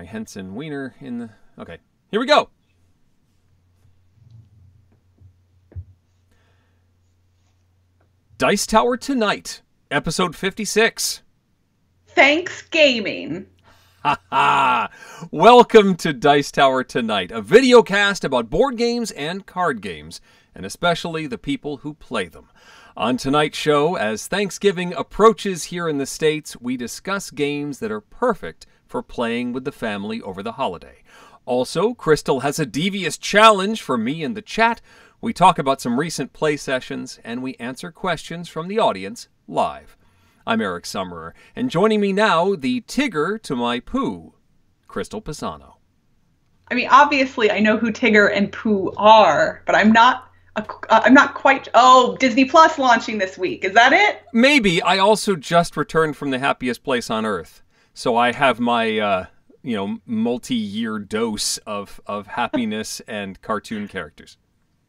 my Henson Wiener in the. Okay, here we go. Dice Tower Tonight, episode 56. Thanks, gaming. Ha ha! Welcome to Dice Tower Tonight, a video cast about board games and card games, and especially the people who play them. On tonight's show, as Thanksgiving approaches here in the States, we discuss games that are perfect for playing with the family over the holiday. Also, Crystal has a devious challenge for me in the chat. We talk about some recent play sessions, and we answer questions from the audience live. I'm Eric Summerer, and joining me now, the Tigger to my Pooh, Crystal Pisano. I mean, obviously, I know who Tigger and Pooh are, but I'm not. A, uh, I'm not quite. Oh, Disney Plus launching this week. Is that it? Maybe. I also just returned from the happiest place on earth, so I have my, uh, you know, multi-year dose of of happiness and cartoon characters.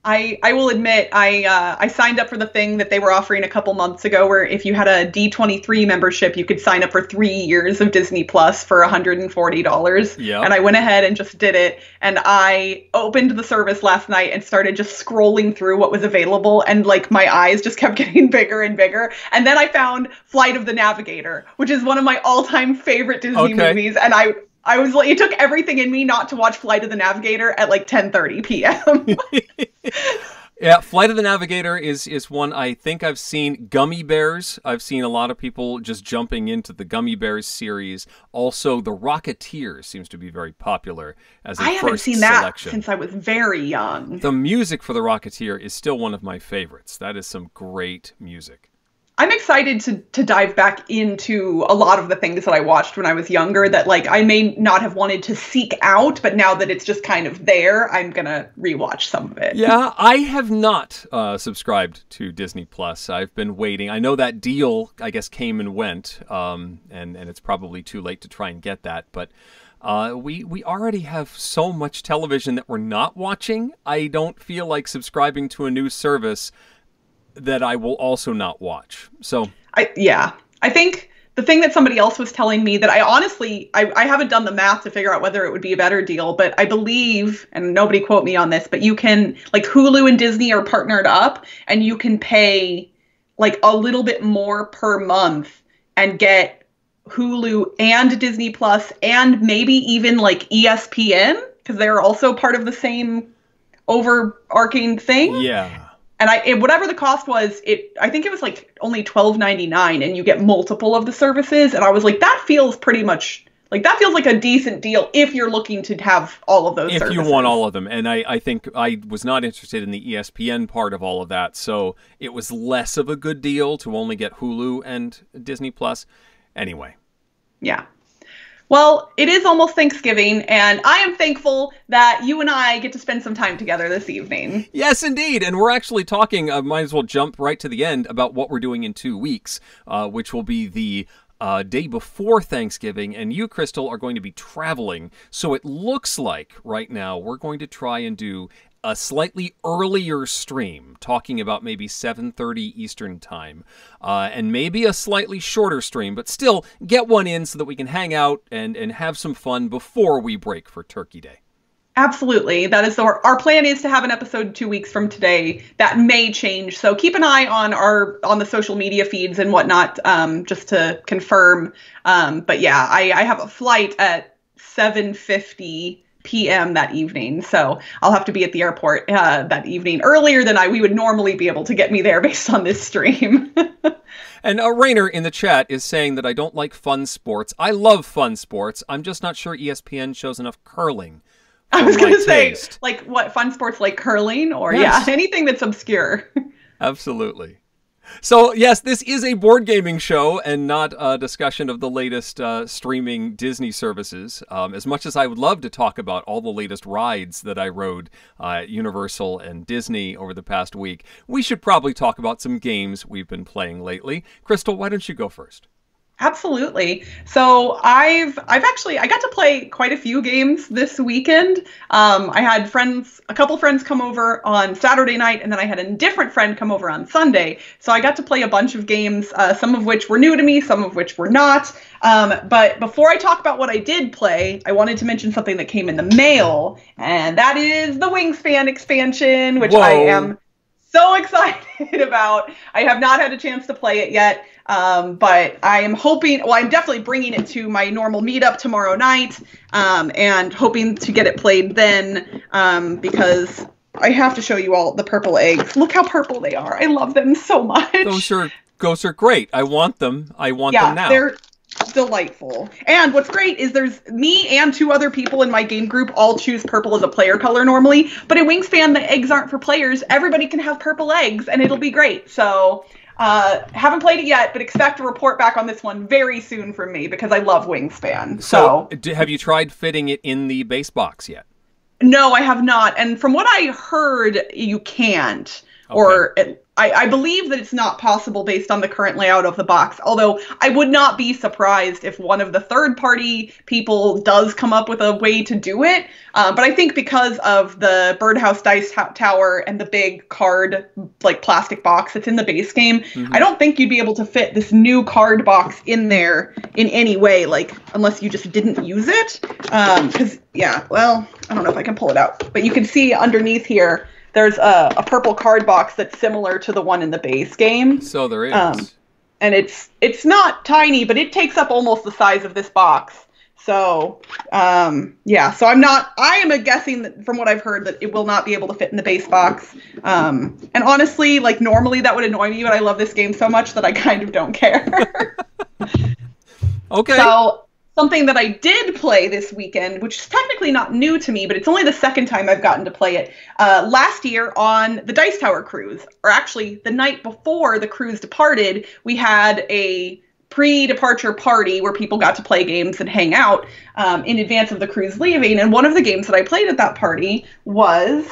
I, I will admit I uh, I signed up for the thing that they were offering a couple months ago, where if you had a D23 membership, you could sign up for three years of Disney Plus for $140. Yeah. And I went ahead and just did it. And I opened the service last night and started just scrolling through what was available, and like my eyes just kept getting bigger and bigger. And then I found Flight of the Navigator, which is one of my all-time favorite Disney Okay. movies, and I. I was like, it took everything in me not to watch Flight of the Navigator at like 10:30 p.m. Yeah, Flight of the Navigator is is one I think I've seen. Gummy Bears, I've seen a lot of people just jumping into the Gummy Bears series. Also, The Rocketeer seems to be very popular as a I haven't first seen that selection. since I was very young. The music for The Rocketeer is still one of my favorites. That is some great music. I'm excited to to dive back into a lot of the things that I watched when I was younger that like I may not have wanted to seek out, but now that it's just kind of there, I'm gonna rewatch some of it. Yeah, I have not uh, subscribed to Disney Plus. I've been waiting. I know that deal, I guess, came and went, um, and and it's probably too late to try and get that. But uh, we we already have so much television that we're not watching. I don't feel like subscribing to a new service that I will also not watch. So I yeah. I think the thing that somebody else was telling me that I honestly I, I haven't done the math to figure out whether it would be a better deal, but I believe and nobody quote me on this, but you can like Hulu and Disney are partnered up and you can pay like a little bit more per month and get Hulu and Disney Plus and maybe even like ESPN because they're also part of the same overarching thing yeah. And I it, whatever the cost was, it I think it was like only twelve ninety nine, and you get multiple of the services. And I was like, that feels pretty much like that feels like a decent deal if you're looking to have all of those. if services. you want all of them and I, I think i was not interested in the espn part of all of that so it was less of a good deal to only get hulu and disney plus anyway yeah. Well, it is almost Thanksgiving, and I am thankful that you and I get to spend some time together this evening. yes indeed and we're actually talking uh, might as well jump right to the end about what we're doing in two weeks uh, which will be the uh, day before Thanksgiving, and you, Crystal, are going to be traveling. So it looks like right now we're going to try and do a slightly earlier stream talking about maybe 7.30 eastern time uh, and maybe a slightly shorter stream but still get one in so that we can hang out and, and have some fun before we break for turkey day Absolutely. That is our, our plan is to have an episode two weeks from today. That may change. So keep an eye on our on the social media feeds and whatnot, um, just to confirm. Um, but yeah, I, I have a flight at 7:50 p.m. that evening, so I'll have to be at the airport uh, that evening earlier than I we would normally be able to get me there based on this stream. And uh, Rainer in the chat is saying that I don't like fun sports. I love fun sports. I'm just not sure ESPN shows enough curling. I was gonna say taste. like what fun sports like curling or Yes. yeah anything that's obscure. Absolutely. So, yes, this is a board gaming show and not a discussion of the latest uh, streaming Disney services. Um, as much as I would love to talk about all the latest rides that I rode uh, at Universal and Disney over the past week, we should probably talk about some games we've been playing lately. Crystal, why don't you go first? Absolutely. So I've I've actually I got to play quite a few games this weekend. Um, I had friends, a couple friends come over on Saturday night, and then I had a different friend come over on Sunday. So I got to play a bunch of games, uh, some of which were new to me, some of which were not. Um, but before I talk about what I did play, I wanted to mention something that came in the mail, and that is the Wingspan expansion, which Whoa. I am so excited about. I have not had a chance to play it yet. Um, but I am hoping, well, I'm definitely bringing it to my normal meetup tomorrow night um, and hoping to get it played then um, because I have to show you all the purple eggs. Look how purple they are. I love them so much. Those are those are great. I want them. I want yeah, them now. they're delightful. And what's great is there's me and two other people in my game group all choose purple as a player color normally, but in Wingspan the eggs aren't for players. Everybody can have purple eggs and it'll be great. So uh, haven't played it yet, but expect a report back on this one very soon from me because I love Wingspan. so, So, have you tried fitting it in the base box yet? no, I have not. And from what I heard, you can't. Or it, I, I believe that it's not possible based on the current layout of the box. Although I would not be surprised if one of the third party people does come up with a way to do it. Uh, but I think because of the Birdhouse Dice to- Tower and the big card, like plastic box that's in the base game, I don't think you'd be able to fit this new card box in there in any way, like unless you just didn't use it. Because, yeah, well, I don't know if I can pull it out. But you can see underneath here there's a, a purple card box that's similar to the one in the base game So there is. Um, and it's it's not tiny but it takes up almost the size of this box so um, yeah so i'm not i am guessing that from what i've heard that it will not be able to fit in the base box um, and honestly like normally that would annoy me but i love this game so much that i kind of don't care okay. So something that I did play this weekend, which is technically not new to me, but it's only the second time I've gotten to play it. Uh, last year on the Dice Tower cruise, or actually the night before the cruise departed, we had a pre-departure party where people got to play games and hang out um, in advance of the cruise leaving. And one of the games that I played at that party was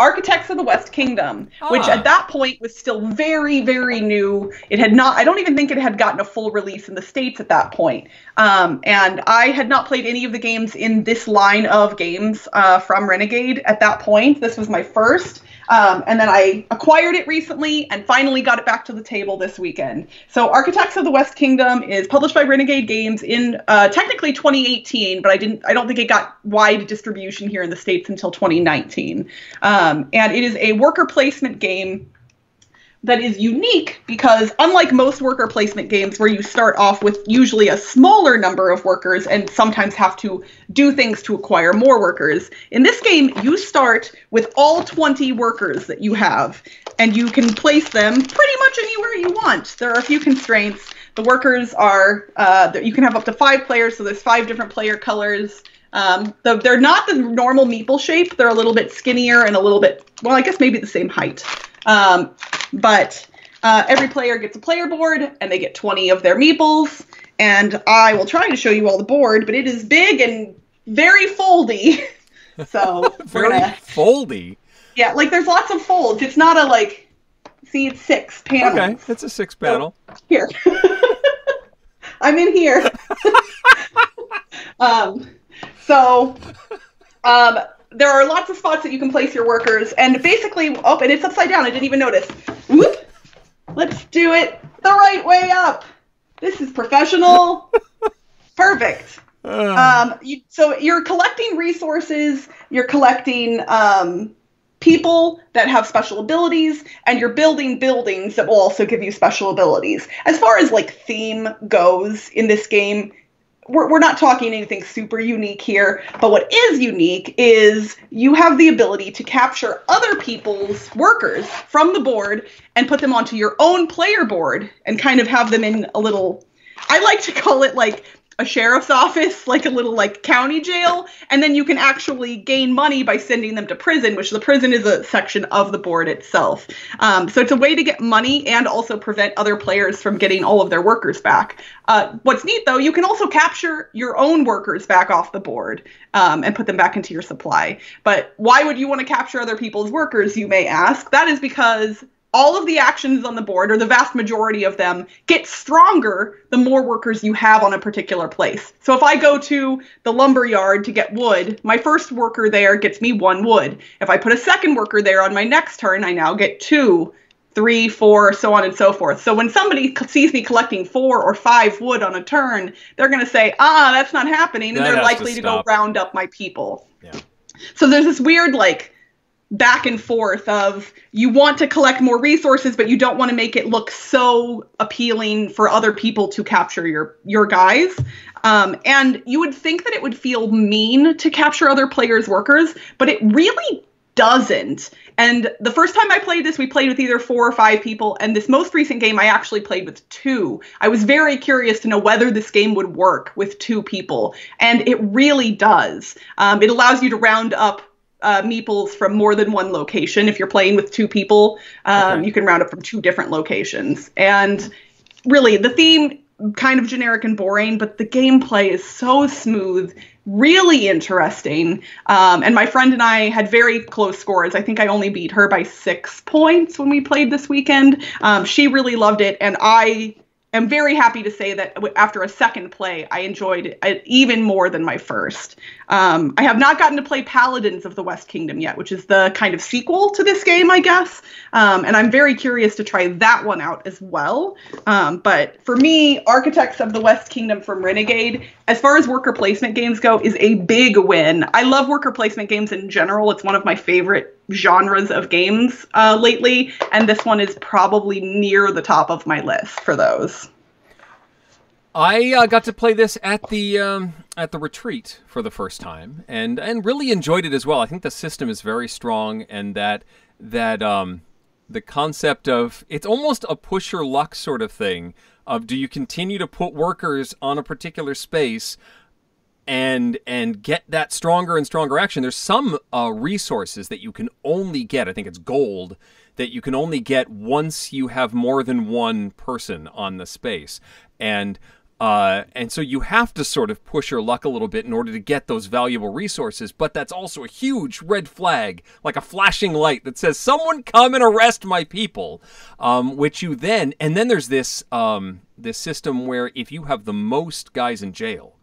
Architects of the West Kingdom, which Ah. at that point was still very, very new. It had not, I don't even think it had gotten a full release in the States at that point. Um, and I had not played any of the games in this line of games uh, from Renegade at that point. This was my first. Um, and then I acquired it recently and finally got it back to the table this weekend. So, Architects of the West Kingdom is published by Renegade Games in uh, technically 2018, but I didn't. I don't think it got wide distribution here in the states until 2019. Um, and it is a worker placement game that is unique because unlike most worker placement games where you start off with usually a smaller number of workers and sometimes have to do things to acquire more workers in this game you start with all 20 workers that you have and you can place them pretty much anywhere you want. There are a few constraints. The workers are uh, you can have up to five players so there's five different player colors. Um, the, they're not the normal meeple shape they're a little bit skinnier and a little bit well i guess maybe the same height um, but uh, every player gets a player board and they get 20 of their meeples. And I will try to show you all the board, but it is big and very foldy. so we're Very gonna, foldy. yeah, like there's lots of folds. It's not a like, see, it's six panels. Okay, it's a six panel. Here. I'm in here. um, so, um, there are lots of spots that you can place your workers, and basically, oh, and it's upside down. I didn't even notice. Whoop. Let's do it the right way up. This is professional. Perfect. Uh, Um, you, so you're collecting resources, you're collecting um, people that have special abilities, and you're building buildings that will also give you special abilities. As far as like theme goes in this game, we're, we're not talking anything super unique here, but what is unique is you have the ability to capture other people's workers from the board and put them onto your own player board and kind of have them in a little I like to call it like a sheriff's office, like a little like county jail, and then you can actually gain money by sending them to prison, which the prison is a section of the board itself. Um, so it's a way to get money and also prevent other players from getting all of their workers back. Uh, what's neat though, you can also capture your own workers back off the board um, and put them back into your supply. But why would you want to capture other people's workers, you may ask? That is because all of the actions on the board, or the vast majority of them, get stronger the more workers you have on a particular place. So if I go to the lumber yard to get wood, my first worker there gets me one wood. If I put a second worker there on my next turn, I now get two, three, four, so on and so forth. So when somebody sees me collecting four or five wood on a turn, they're going to say, ah, that's not happening. And That they're has to likely to, go round up my people. Yeah. So there's this weird, like, back and forth of you want to collect more resources but you don't want to make it look so appealing for other people to capture your your guys. Um, and you would think that it would feel mean to capture other players workers but it really doesn't. And the first time i played this we played with either four or five people and this most recent game i actually played with two. I was very curious to know whether this game would work with two people and it really does. Um, it allows you to round up uh, meeples from more than one location. If you're playing with two people, um, Okay. you can round up from two different locations. And really, the theme kind of generic and boring, but the gameplay is so smooth, really interesting. Um, and my friend and I had very close scores. I think I only beat her by six points when we played this weekend. Um, she really loved it, and I am very happy to say that after a second play, I enjoyed it even more than my first. Um, I have not gotten to play Paladins of the West Kingdom yet, which is the kind of sequel to this game, I guess. Um, and I'm very curious to try that one out as well. Um, but for me, Architects of the West Kingdom from Renegade, as far as worker placement games go, is a big win. I love worker placement games in general. It's one of my favorite genres of games uh, lately, and this one is probably near the top of my list for those. I uh, got to play this at the um, at the retreat for the first time, and and really enjoyed it as well. I think the system is very strong, and that that um, the concept of it's almost a push your luck sort of thing. Of do you continue to put workers on a particular space, and and get that stronger and stronger action. There's some uh, resources that you can only get. I think it's gold that you can only get once you have more than one person on the space, and uh, and so you have to sort of push your luck a little bit in order to get those valuable resources. But that's also a huge red flag, like a flashing light that says, "Someone come and arrest my people." Um, which you then, and then there's this um, this system where if you have the most guys in jail,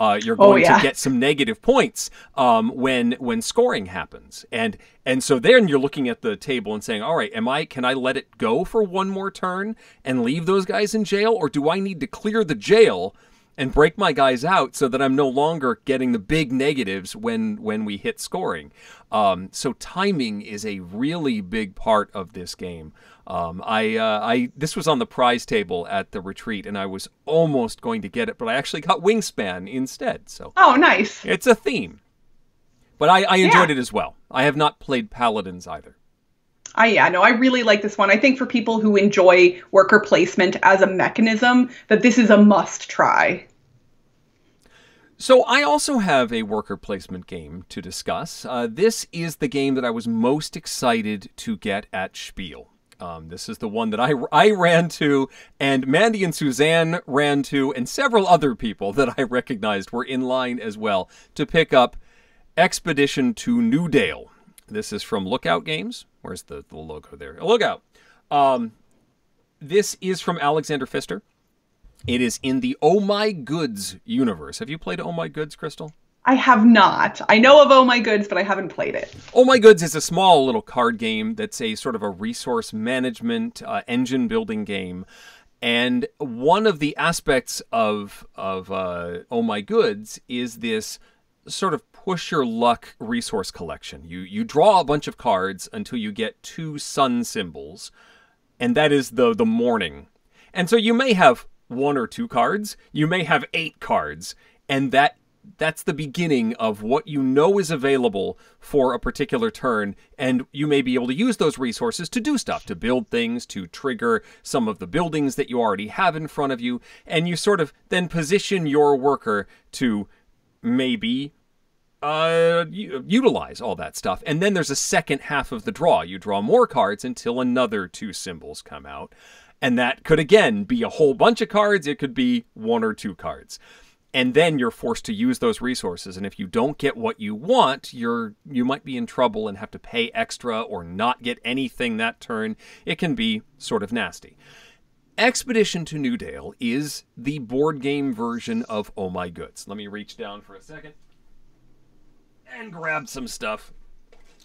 uh, you're Oh, going yeah. to get some negative points um, when when scoring happens, and and so then you're looking at the table and saying, all right, am I can I let it go for one more turn and leave those guys in jail, or do I need to clear the jail? And break my guys out so that I'm no longer getting the big negatives when when we hit scoring. Um, so timing is a really big part of this game. Um, I, uh, I this was on the prize table at the retreat, and I was almost going to get it, but I actually got Wingspan instead. So Oh, nice. it's a theme. But I, I enjoyed Yeah. it as well. I have not played Paladins either. I yeah, no, I really like this one. I think for people who enjoy worker placement as a mechanism, that this is a must try. So I also have a worker placement game to discuss. Uh, this is the game that I was most excited to get at Spiel. Um, this is the one that I, I ran to, and Mandy and Suzanne ran to, and several other people that I recognized were in line as well to pick up Expedition to Newdale. This is from Lookout Games. Where's the, the logo there? Lookout. Um, this is from Alexander Pfister. It is in the Oh My Goods universe. Have you played Oh My Goods, Crystal? I have not. I know of Oh My Goods, but I haven't played it. Oh My Goods is a small little card game that's a sort of a resource management uh, engine building game. And one of the aspects of of uh, Oh My Goods is this sort of push your luck resource collection. You you draw a bunch of cards until you get two sun symbols, and that is the the morning. And so you may have one or two cards, you may have eight cards, and that that's the beginning of what you know is available for a particular turn and you may be able to use those resources to do stuff to build things to trigger some of the buildings that you already have in front of you and you sort of then position your worker to maybe uh, utilize all that stuff. And then there's a second half of the draw. You draw more cards until another two symbols come out. And that could again be a whole bunch of cards. It could be one or two cards. and then you're forced to use those resources. And if you don't get what you want you're you might be in trouble and have to pay extra or not get anything that turn. It can be sort of nasty. Expedition to newdale is the board game version of oh my goods. Let me reach down for a second and grab some stuff.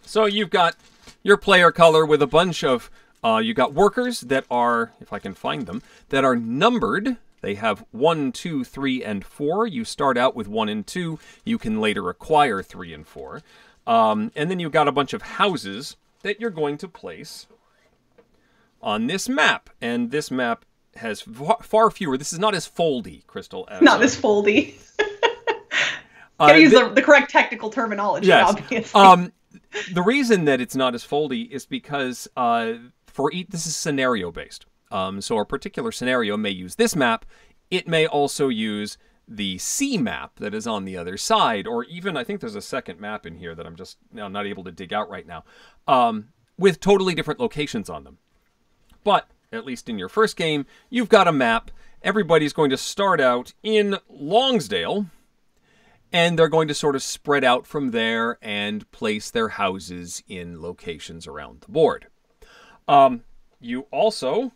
So you've got your player color with a bunch of uh, you got workers that are if i can find them that are numbered they have one, two, three, and 4. You start out with 1 and 2. You can later acquire 3 and 4. Um, and then you've got a bunch of houses that you're going to place on this map. And this map has far fewer. This is not as foldy, Crystal. As, not as foldy. uh, use the, the, correct technical terminology, yes. obviously. Um, the reason that it's not as foldy is because uh, for each, this is scenario based. Um, so a particular scenario may use this map. It may also use the C map that is on the other side, or even I think there's a second map in here that I'm just now not able to dig out right now, um, with totally different locations on them. But at least in your first game, you've got a map. Everybody's going to start out in Longsdale, and they're going to sort of spread out from there and place their houses in locations around the board. Um, you also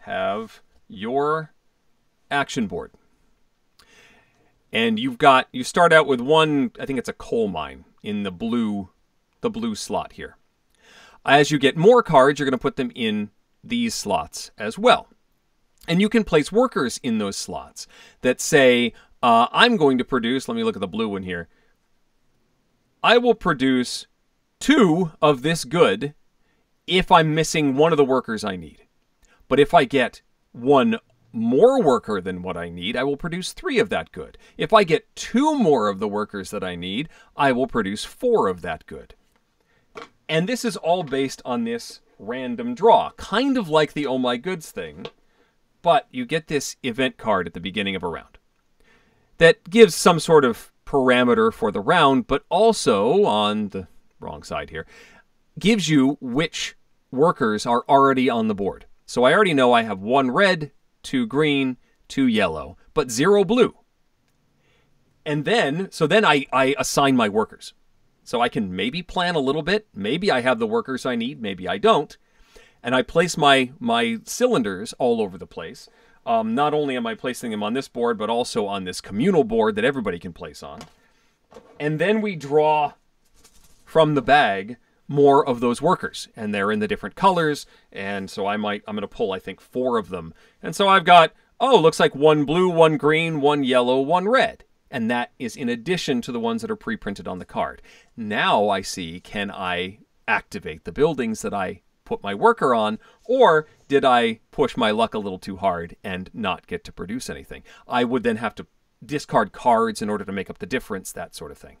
have your action board. And you've got you start out with one, I think it's a coal mine in the blue the blue slot here. As you get more cards, you're going to put them in these slots as well. And you can place workers in those slots that say, uh, I'm going to produce, let me look at the blue one here. I will produce two of this good if I'm missing one of the workers I need. But if I get one more worker than what I need, I will produce three of that good. If I get two more of the workers that I need, I will produce four of that good. And this is all based on this random draw, kind of like the Oh My Goods thing, but you get this event card at the beginning of a round that gives some sort of parameter for the round, but also on the wrong side here, gives you which workers are already on the board. So I already know I have one red, two green, two yellow, but zero blue. And then, so then I, I assign my workers. So I can maybe plan a little bit. Maybe I have the workers I need, maybe I don't. And I place my, my cylinders all over the place. Um, not only am I placing them on this board, but also on this communal board that everybody can place on. And then we draw from the bag more of those workers and they're in the different colors and so I might I'm going to pull I think four of them. And so I've got oh, looks like one blue, one green, one yellow, one red. And that is in addition to the ones that are pre-printed on the card. Now I see can I activate the buildings that I put my worker on or did I push my luck a little too hard and not get to produce anything? I would then have to discard cards in order to make up the difference, that sort of thing.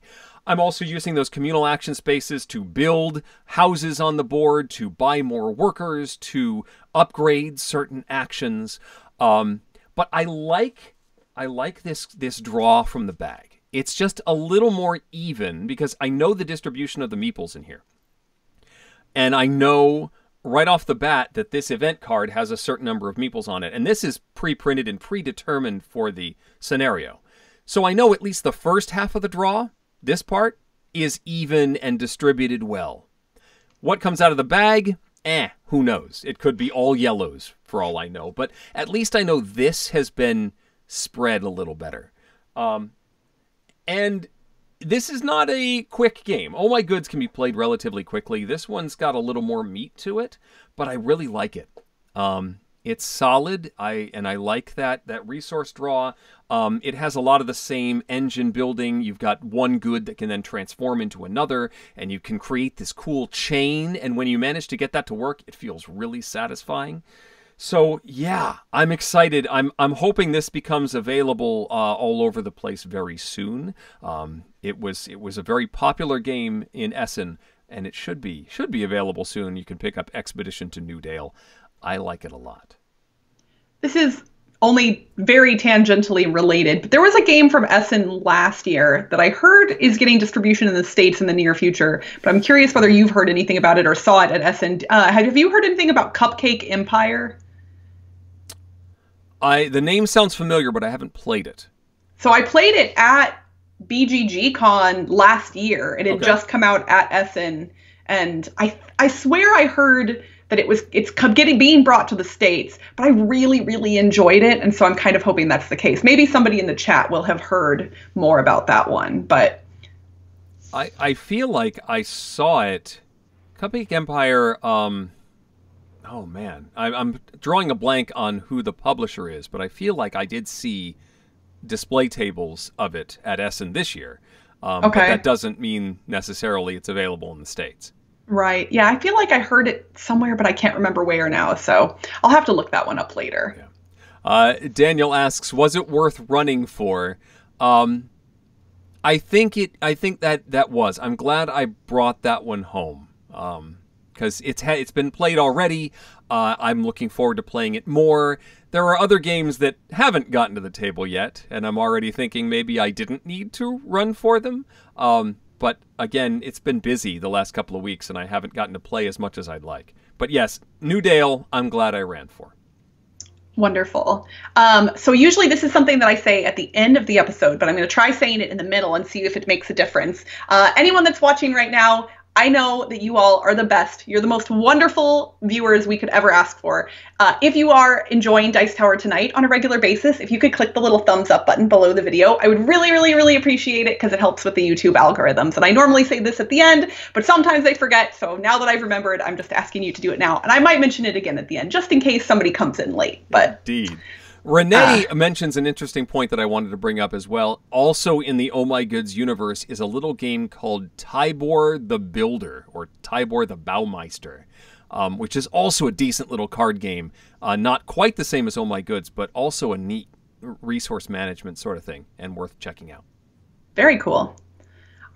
I'm also using those communal action spaces to build houses on the board, to buy more workers, to upgrade certain actions. Um, but I like I like this this draw from the bag. It's just a little more even because I know the distribution of the meeples in here. And I know right off the bat that this event card has a certain number of meeples on it. And this is pre-printed and predetermined for the scenario. So I know at least the first half of the draw, this part, is even and distributed well. What comes out of the bag? Eh, who knows? It could be all yellows for all I know. But at least I know this has been spread a little better. Um, and this is not a quick game. Oh My Goods can be played relatively quickly. This one's got a little more meat to it, but I really like it. Um, it's solid. I and I like that that resource draw. Um, it has a lot of the same engine building. You've got one good that can then transform into another, and you can create this cool chain. And when you manage to get that to work, it feels really satisfying. So yeah, I'm excited. I'm I'm hoping this becomes available uh, all over the place very soon. Um, it was it was a very popular game in Essen, and it should be should be available soon. You can pick up Expedition to Newdale. I like it a lot. This is only very tangentially related, but there was a game from Essen last year that I heard is getting distribution in the States in the near future. But I'm curious whether you've heard anything about it or saw it at Essen. Uh, have you heard anything about Cupcake Empire? I the name sounds familiar, but I haven't played it. So I played it at BGG Con last year. It had Okay. just come out at Essen, and I I swear I heard that it was it's getting being brought to the states. But I really really enjoyed it, and so I'm kind of hoping that's the case. Maybe somebody in the chat will have heard more about that one, but I, I feel like I saw it. Cupcake Empire. Um, oh man, I, I'm drawing a blank on who the publisher is, but I feel like I did see display tables of it at Essen this year. Um, But Okay. that doesn't mean necessarily it's available in the states. right, yeah, I feel like I heard it somewhere, but I can't remember where now. So I'll have to look that one up later. Uh, Daniel asks, "Was it worth running for?" Um, I think it. I think that that was. I'm glad I brought that one home because it's ha- it's been played already. Uh, I'm looking forward to playing it more. There are other games that haven't gotten to the table yet, and I'm already thinking maybe I didn't need to run for them. Um, but again, it's been busy the last couple of weeks, and I haven't gotten to play as much as I'd like. But yes, Newdale, I'm glad I ran for. Wonderful. Um, so usually this is something that I say at the end of the episode, but I'm going to try saying it in the middle and see if it makes a difference. Uh, anyone that's watching right now, I know that you all are the best. You're the most wonderful viewers we could ever ask for. Uh, if you are enjoying Dice Tower tonight on a regular basis, if you could click the little thumbs up button below the video, I would really, really, really appreciate it because it helps with the YouTube algorithms. And I normally say this at the end, but sometimes I forget. So now that I've remembered, I'm just asking you to do it now. And I might mention it again at the end, just in case somebody comes in late. But Indeed. Renee mentions an interesting point that I wanted to bring up as well. Also in the Oh My Goods universe is a little game called Tybor the Builder or Tybor the Baumeister, um, which is also a decent little card game. Uh, not quite the same as Oh My Goods, but also a neat resource management sort of thing and worth checking out. Very cool.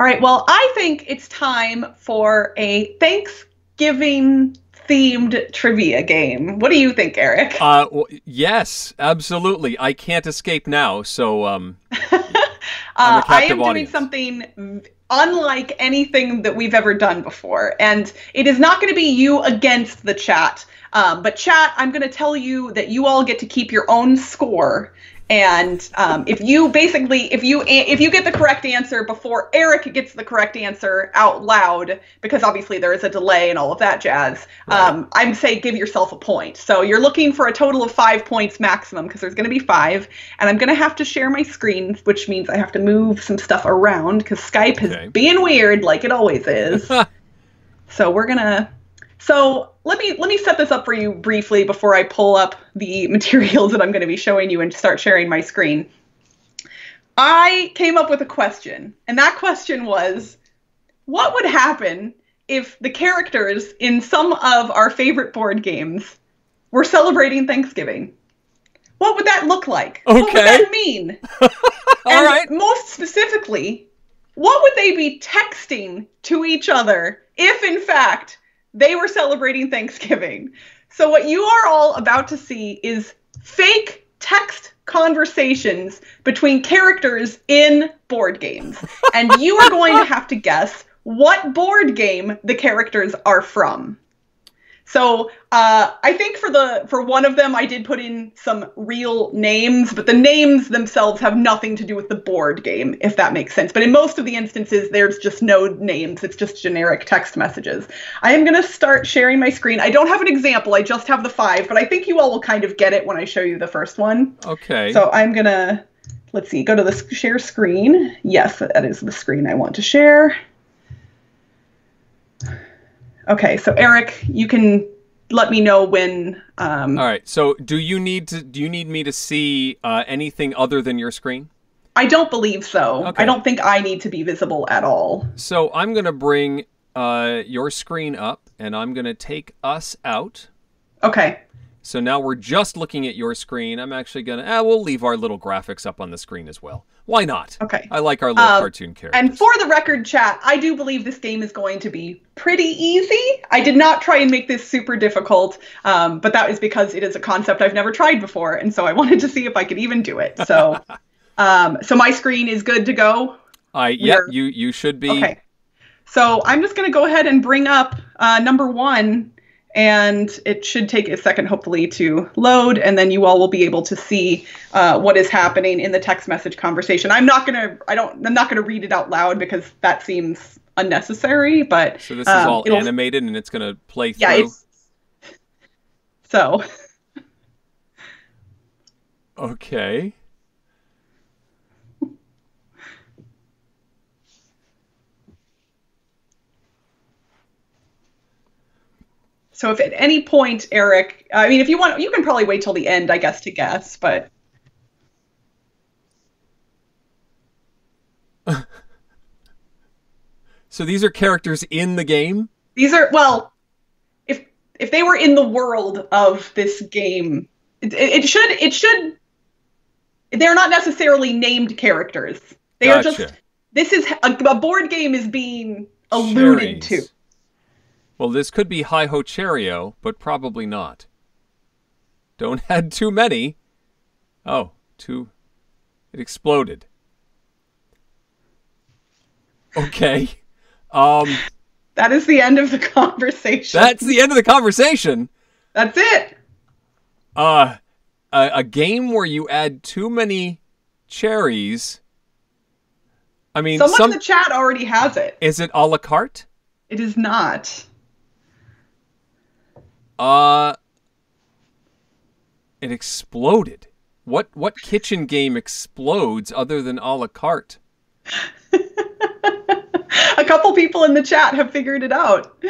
All right. Well, I think it's time for a Thanksgiving themed trivia game. What do you think, Eric? Uh, w- yes, absolutely. I can't escape now, so um, Uh, I am doing audience. something unlike anything that we've ever done before. And it is not going to be you against the chat. Um, but, chat, I'm going to tell you that you all get to keep your own score. And um, if you basically, if you if you get the correct answer before Eric gets the correct answer out loud, because obviously there is a delay and all of that jazz, um, I'm say give yourself a point. So you're looking for a total of five points maximum because there's going to be five, and I'm going to have to share my screen, which means I have to move some stuff around because Skype is Okay. being weird like it always is. so we're gonna. So let me let me set this up for you briefly before I pull up the materials that I'm going to be showing you and start sharing my screen. I came up with a question, and that question was what would happen if the characters in some of our favorite board games were celebrating Thanksgiving? What would that look like? Okay. What would that mean? all and right. most specifically, what would they be texting to each other if, in fact, they were celebrating Thanksgiving? So, what you are all about to see is fake text conversations between characters in board games. And you are going to have to guess what board game the characters are from. So uh, I think for the for one of them, I did put in some real names, but the names themselves have nothing to do with the board game, if that makes sense. But in most of the instances, there's just no names; it's just generic text messages. I am going to start sharing my screen. I don't have an example; I just have the five, but I think you all will kind of get it when I show you the first one. Okay. So I'm gonna let's see, go to the share screen. Yes, that is the screen I want to share. Okay, so Eric, you can let me know when. Um, All right. So, do you need to? Do you need me to see uh, anything other than your screen? I don't believe so. Okay. I don't think I need to be visible at all. So, I'm going to bring uh, your screen up, and I'm going to take us out. Okay. So now we're just looking at your screen. I'm actually gonna. Ah, we'll leave our little graphics up on the screen as well. Why not? Okay. I like our little Um, cartoon characters. And for the record, chat, I do believe this game is going to be pretty easy. I did not try and make this super difficult, um, but that is because it is a concept I've never tried before, and so I wanted to see if I could even do it. So, um, so my screen is good to go. I yeah, we're- You you should be. Okay. So I'm just going to go ahead and bring up uh, number one, and it should take a second, hopefully, to load, and then you all will be able to see uh, what is happening in the text message conversation. I'm not gonna, I don't, I'm not gonna read it out loud because that seems unnecessary. But so this is um, all animated, and it's gonna play through. Yeah. so. okay. So if at any point, Eric, I mean, if you want, you can probably wait till the end, I guess, to guess, but. so these are characters in the game? These are, well, if if they were in the world of this game, it, it should, it should, they're not necessarily named characters. They gotcha. are just, this is, a, a board game is being alluded Cherries. to. Well, this could be Hi Ho Cherry-O, but probably not. Don't add too many. Oh, too. It exploded. Okay. Um. That is the end of the conversation. That's the end of the conversation. That's it. Uh, a, a game where you add too many cherries. I mean, someone some, in the chat already has it. Is it a la carte? It is not. Uh it exploded. What what kitchen game explodes other than a la carte? a couple people in the chat have figured it out.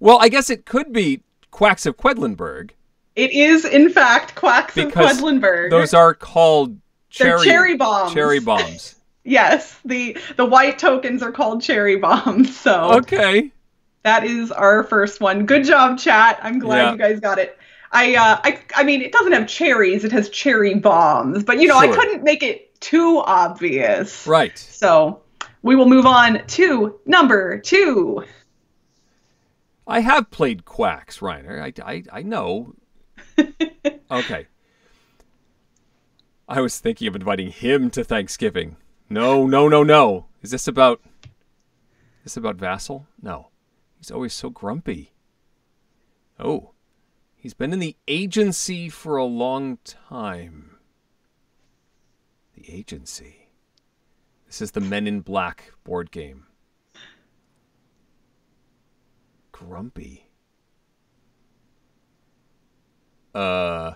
Well, I guess it could be Quacks of Quedlinburg. It is, in fact, Quacks of Quedlinburg. Those are called cherry, cherry bombs. Cherry bombs. yes, the the white tokens are called cherry bombs. So okay, that is our first one. Good job, chat. I'm glad yeah. you guys got it. I, uh, I, I mean, it doesn't have cherries. It has cherry bombs, but you know, sure. I couldn't make it too obvious. Right. So we will move on to number two. I have played Quacks, Reiner. I, I, I know. okay. I was thinking of inviting him to Thanksgiving. No, no, no, no. Is this about? Is this about Vassal? No. He's always so grumpy. Oh, he's been in the agency for a long time. The agency. This is the Men in Black board game. Grumpy. Uh.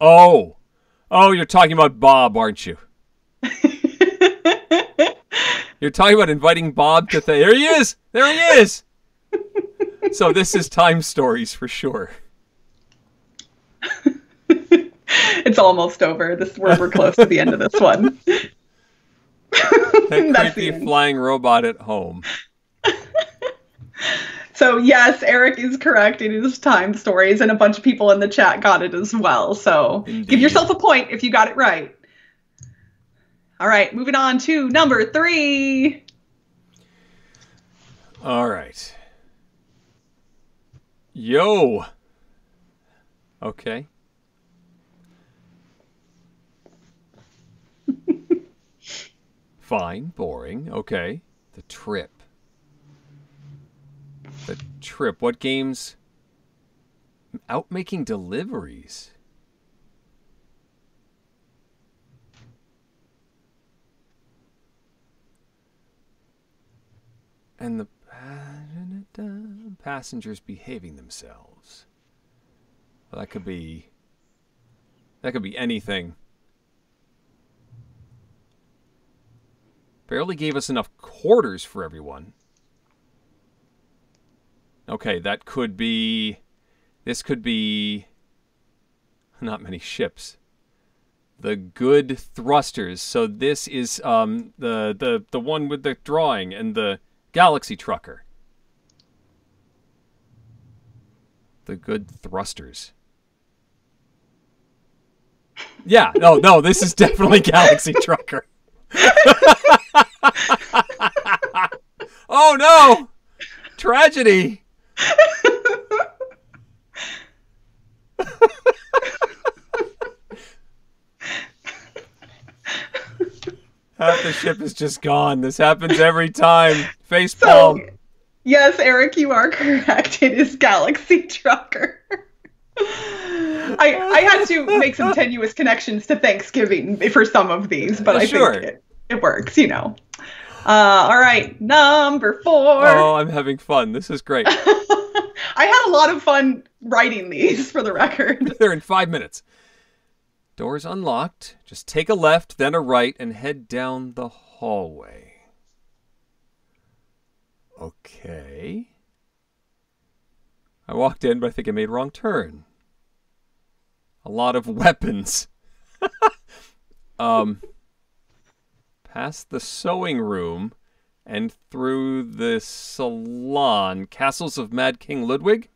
Oh! Oh, you're talking about Bob, aren't you? You're talking about inviting Bob to. Th- there he is. There he is. so this is time stories for sure. it's almost over. This we're, we're close to the end of this one. that creepy flying robot at home. So yes, Eric is correct. It is time stories, and a bunch of people in the chat got it as well. So Indeed. give yourself a point if you got it right. All right, moving on to number three. All right. Yo. Okay. Fine, boring. Okay. The trip. The trip. What games? Out making deliveries. And the passengers behaving themselves. Well, that could be that could be anything. Barely gave us enough quarters for everyone. Okay, that could be this could be not many ships. The good thrusters. So this is um the the the one with the drawing and the Galaxy Trucker. The good thrusters. Yeah, no, no, this is definitely Galaxy Trucker. oh no! Tragedy! Half the ship is just gone. This happens every time. Face palm. So, Yes, Eric, you are correct. It is Galaxy Trucker. I I had to make some tenuous connections to Thanksgiving for some of these, but I Sure. think it, it works, you know. Uh, all right, number four. Oh, I'm having fun. This is great. I had a lot of fun writing these for the record. They're in five minutes. Doors unlocked. Just take a left, then a right, and head down the hallway. Okay. I walked in, but I think I made a wrong turn. A lot of weapons. um, past the sewing room and through the salon. Castles of Mad King Ludwig?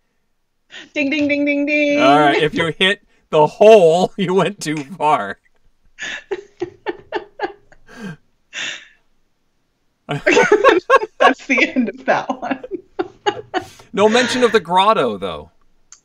Ding ding ding ding ding. All right, if you hit the hole, you went too far. That's the end of that one. No mention of the grotto, though.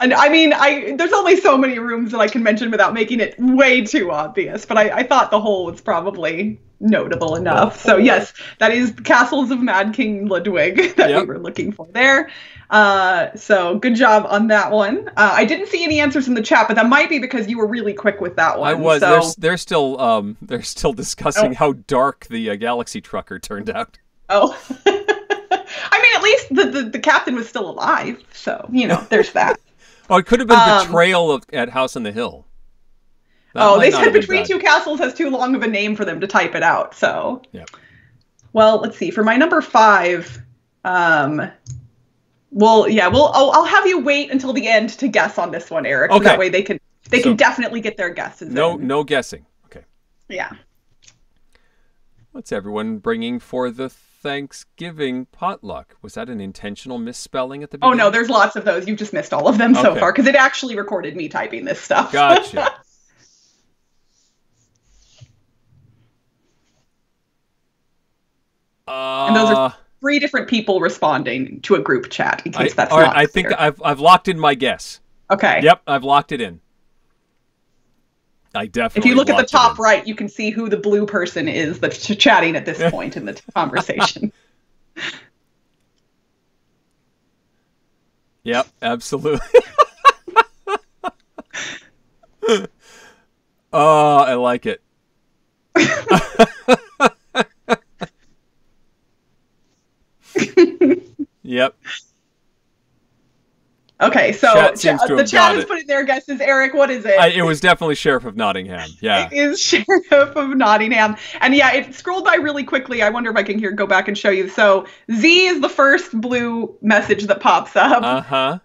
And I mean, I there's only so many rooms that I can mention without making it way too obvious. But I, I thought the hole was probably notable enough. So yes, that is Castles of Mad King Ludwig that Yep. we were looking for there. Uh, so good job on that one. Uh, I didn't see any answers in the chat, but that might be because you were really quick with that one. I was. So, They're, they're still. Um, they're still discussing Oh. how dark the uh, Galaxy Trucker turned out. oh. I mean, at least the, the the captain was still alive. So you know, there's that. Oh, it could have been Um, betrayal of, at House on the Hill. That oh, they said between two castles has too long of a name for them to type it out. So, Yep. well, let's see. For my number five, um, well, yeah, well, I'll, I'll have you wait until the end to guess on this one, Eric. So Okay. that way they can they So- can definitely get their guesses. No, in. no guessing. Okay. Yeah. What's everyone bringing for the Thanksgiving potluck? Was that an intentional misspelling at the beginning? Oh no, there's lots of those. You've just missed all of them so far because it actually recorded me typing this stuff. Gotcha. Uh, And those are Three different people responding to a group chat. In I, case that's all right, not I think. I've I've locked in my guess. okay. Yep, I've locked it in. I definitely. If you look at the top right, you can see who the blue person is that's ch- chatting at this point in the conversation. Yep, absolutely. oh, I like it. yep. Okay, so Chat ch- the chat is it. putting their guesses. Eric, what is it? I, it was definitely Sheriff of Nottingham. Yeah. It is Sheriff of Nottingham. And yeah, it scrolled by really quickly. I wonder if I can here go back and show you. So Z is the first blue message that pops up. Uh huh.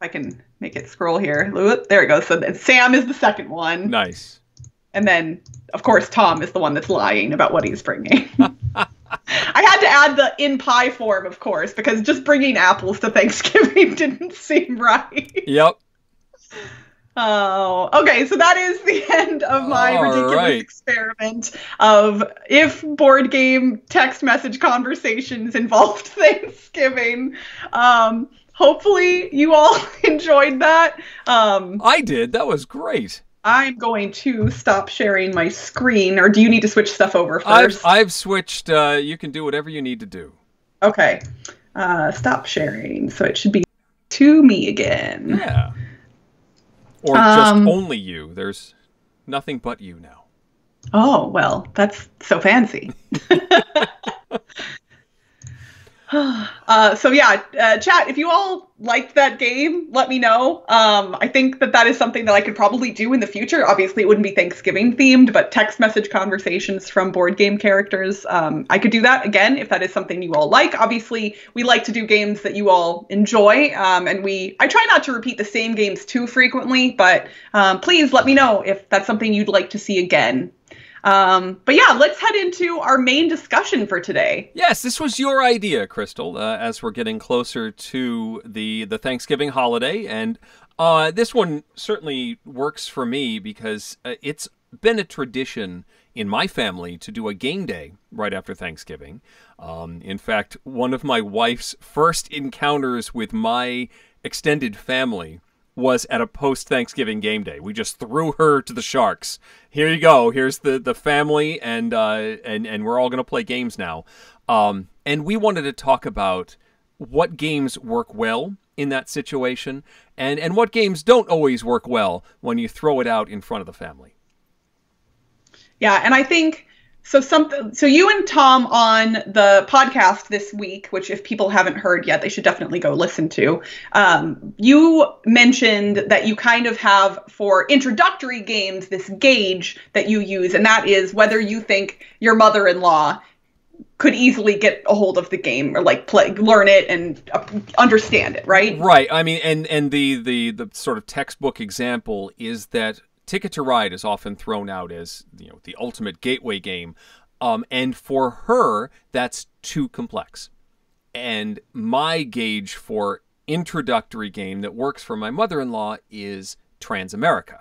I can make it scroll here. There it goes. So then Sam is the second one. Nice. And then, of course, Tom is the one that's lying about what he's bringing. I had to add the in pie form, of course, because just bringing apples to Thanksgiving didn't seem right. Yep. Oh, okay. So that is the end of my All ridiculous right. experiment of if board game text message conversations involved Thanksgiving. Um, hopefully, you all enjoyed that. Um, I did. That was great. I'm going to stop sharing my screen, or do you need to switch stuff over I've first? I've switched. Uh, you can do whatever you need to do. Okay. Uh, stop sharing. So it should be to me again. Yeah. Or just Um, only you. There's nothing but you now. Oh, well, that's so fancy. uh, so yeah, uh, chat. If you all liked that game, let me know. Um, I think that that is something that I could probably do in the future. Obviously, it wouldn't be Thanksgiving themed, but text message conversations from board game characters. Um, I could do that again if that is something you all like. Obviously, we like to do games that you all enjoy, um, and we. I try not to repeat the same games too frequently, but um, please let me know if that's something you'd like to see again. Um, but yeah, let's head into our main discussion for today. Yes, this was your idea, Crystal. Uh, as we're getting closer to the the Thanksgiving holiday, and uh, this one certainly works for me because uh, it's been a tradition in my family to do a game day right after Thanksgiving. Um, in fact, one of my wife's first encounters with my extended family was at a post Thanksgiving game day. We just threw her to the sharks. Here you go. Here's the the family, and uh, and and we're all gonna play games now. Um, and we wanted to talk about what games work well in that situation and, and what games don't always work well when you throw it out in front of the family. Yeah, and I think so something so you and Tom on the podcast this week, which if people haven't heard yet, they should definitely go listen to. Um, you mentioned that you kind of have for introductory games this gauge that you use, and that is whether you think your mother-in-law could easily get a hold of the game or like play learn it and understand it right right i mean and and the the the sort of textbook example is that Ticket to Ride is often thrown out as you know the ultimate gateway game, um, and for her that's too complex. And my gauge for introductory game that works for my mother-in-law is Transamerica.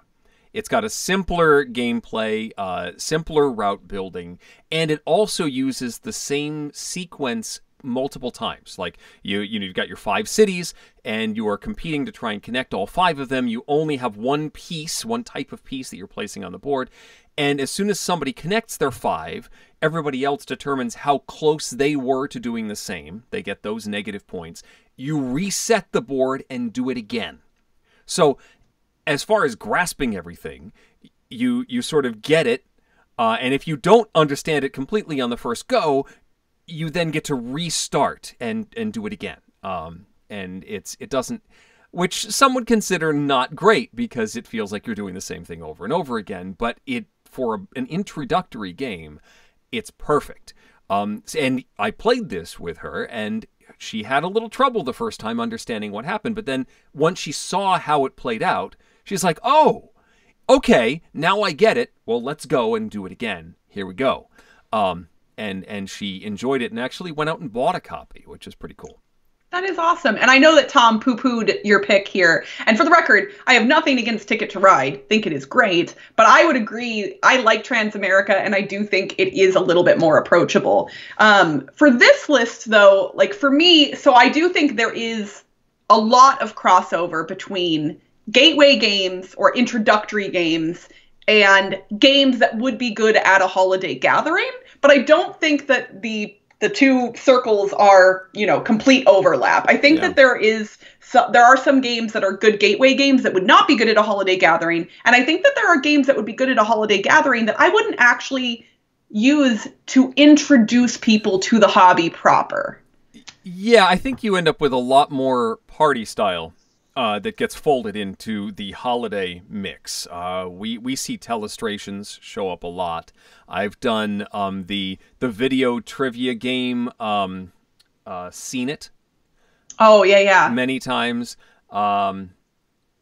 It's got a simpler gameplay, uh, simpler route building, and it also uses the same sequence multiple times. Like you, you know, you've got your five cities, and you are competing to try and connect all five of them. You only have one piece, one type of piece that you're placing on the board, and as soon as somebody connects their five, everybody else determines how close they were to doing the same. They get those negative points. You reset the board and do it again. So, as far as grasping everything, you you sort of get it uh, and if you don't understand it completely on the first go, you then get to restart and and do it again. Um, and it's it doesn't, which some would consider not great because it feels like you're doing the same thing over and over again. But it for a, an introductory game, it's perfect. Um, and I played this with her, and she had a little trouble the first time understanding what happened. But then once she saw how it played out, she's like, "Oh, okay, now I get it. Well, let's go and do it again. Here we go." Um, and and she enjoyed it and actually went out and bought a copy, which is pretty cool. That is awesome. And I know that Tom poo pooed your pick here. And for the record, I have nothing against Ticket to Ride. Think it is great. But I would agree, I like Transamerica, and I do think it is a little bit more approachable. Um, for this list, though, like for me, so I do think there is a lot of crossover between gateway games or introductory games and games that would be good at a holiday gathering but I don't think that the the two circles are you know complete overlap. I think yeah. that there is so, there are some games that are good gateway games that would not be good at a holiday gathering, and I think that there are games that would be good at a holiday gathering that I wouldn't actually use to introduce people to the hobby proper. Yeah, I think you end up with a lot more party style uh, that gets folded into the holiday mix. Uh, we we see telestrations show up a lot. I've done um, the the video trivia game, um, uh, seen it. Oh yeah, yeah. Many times. Um,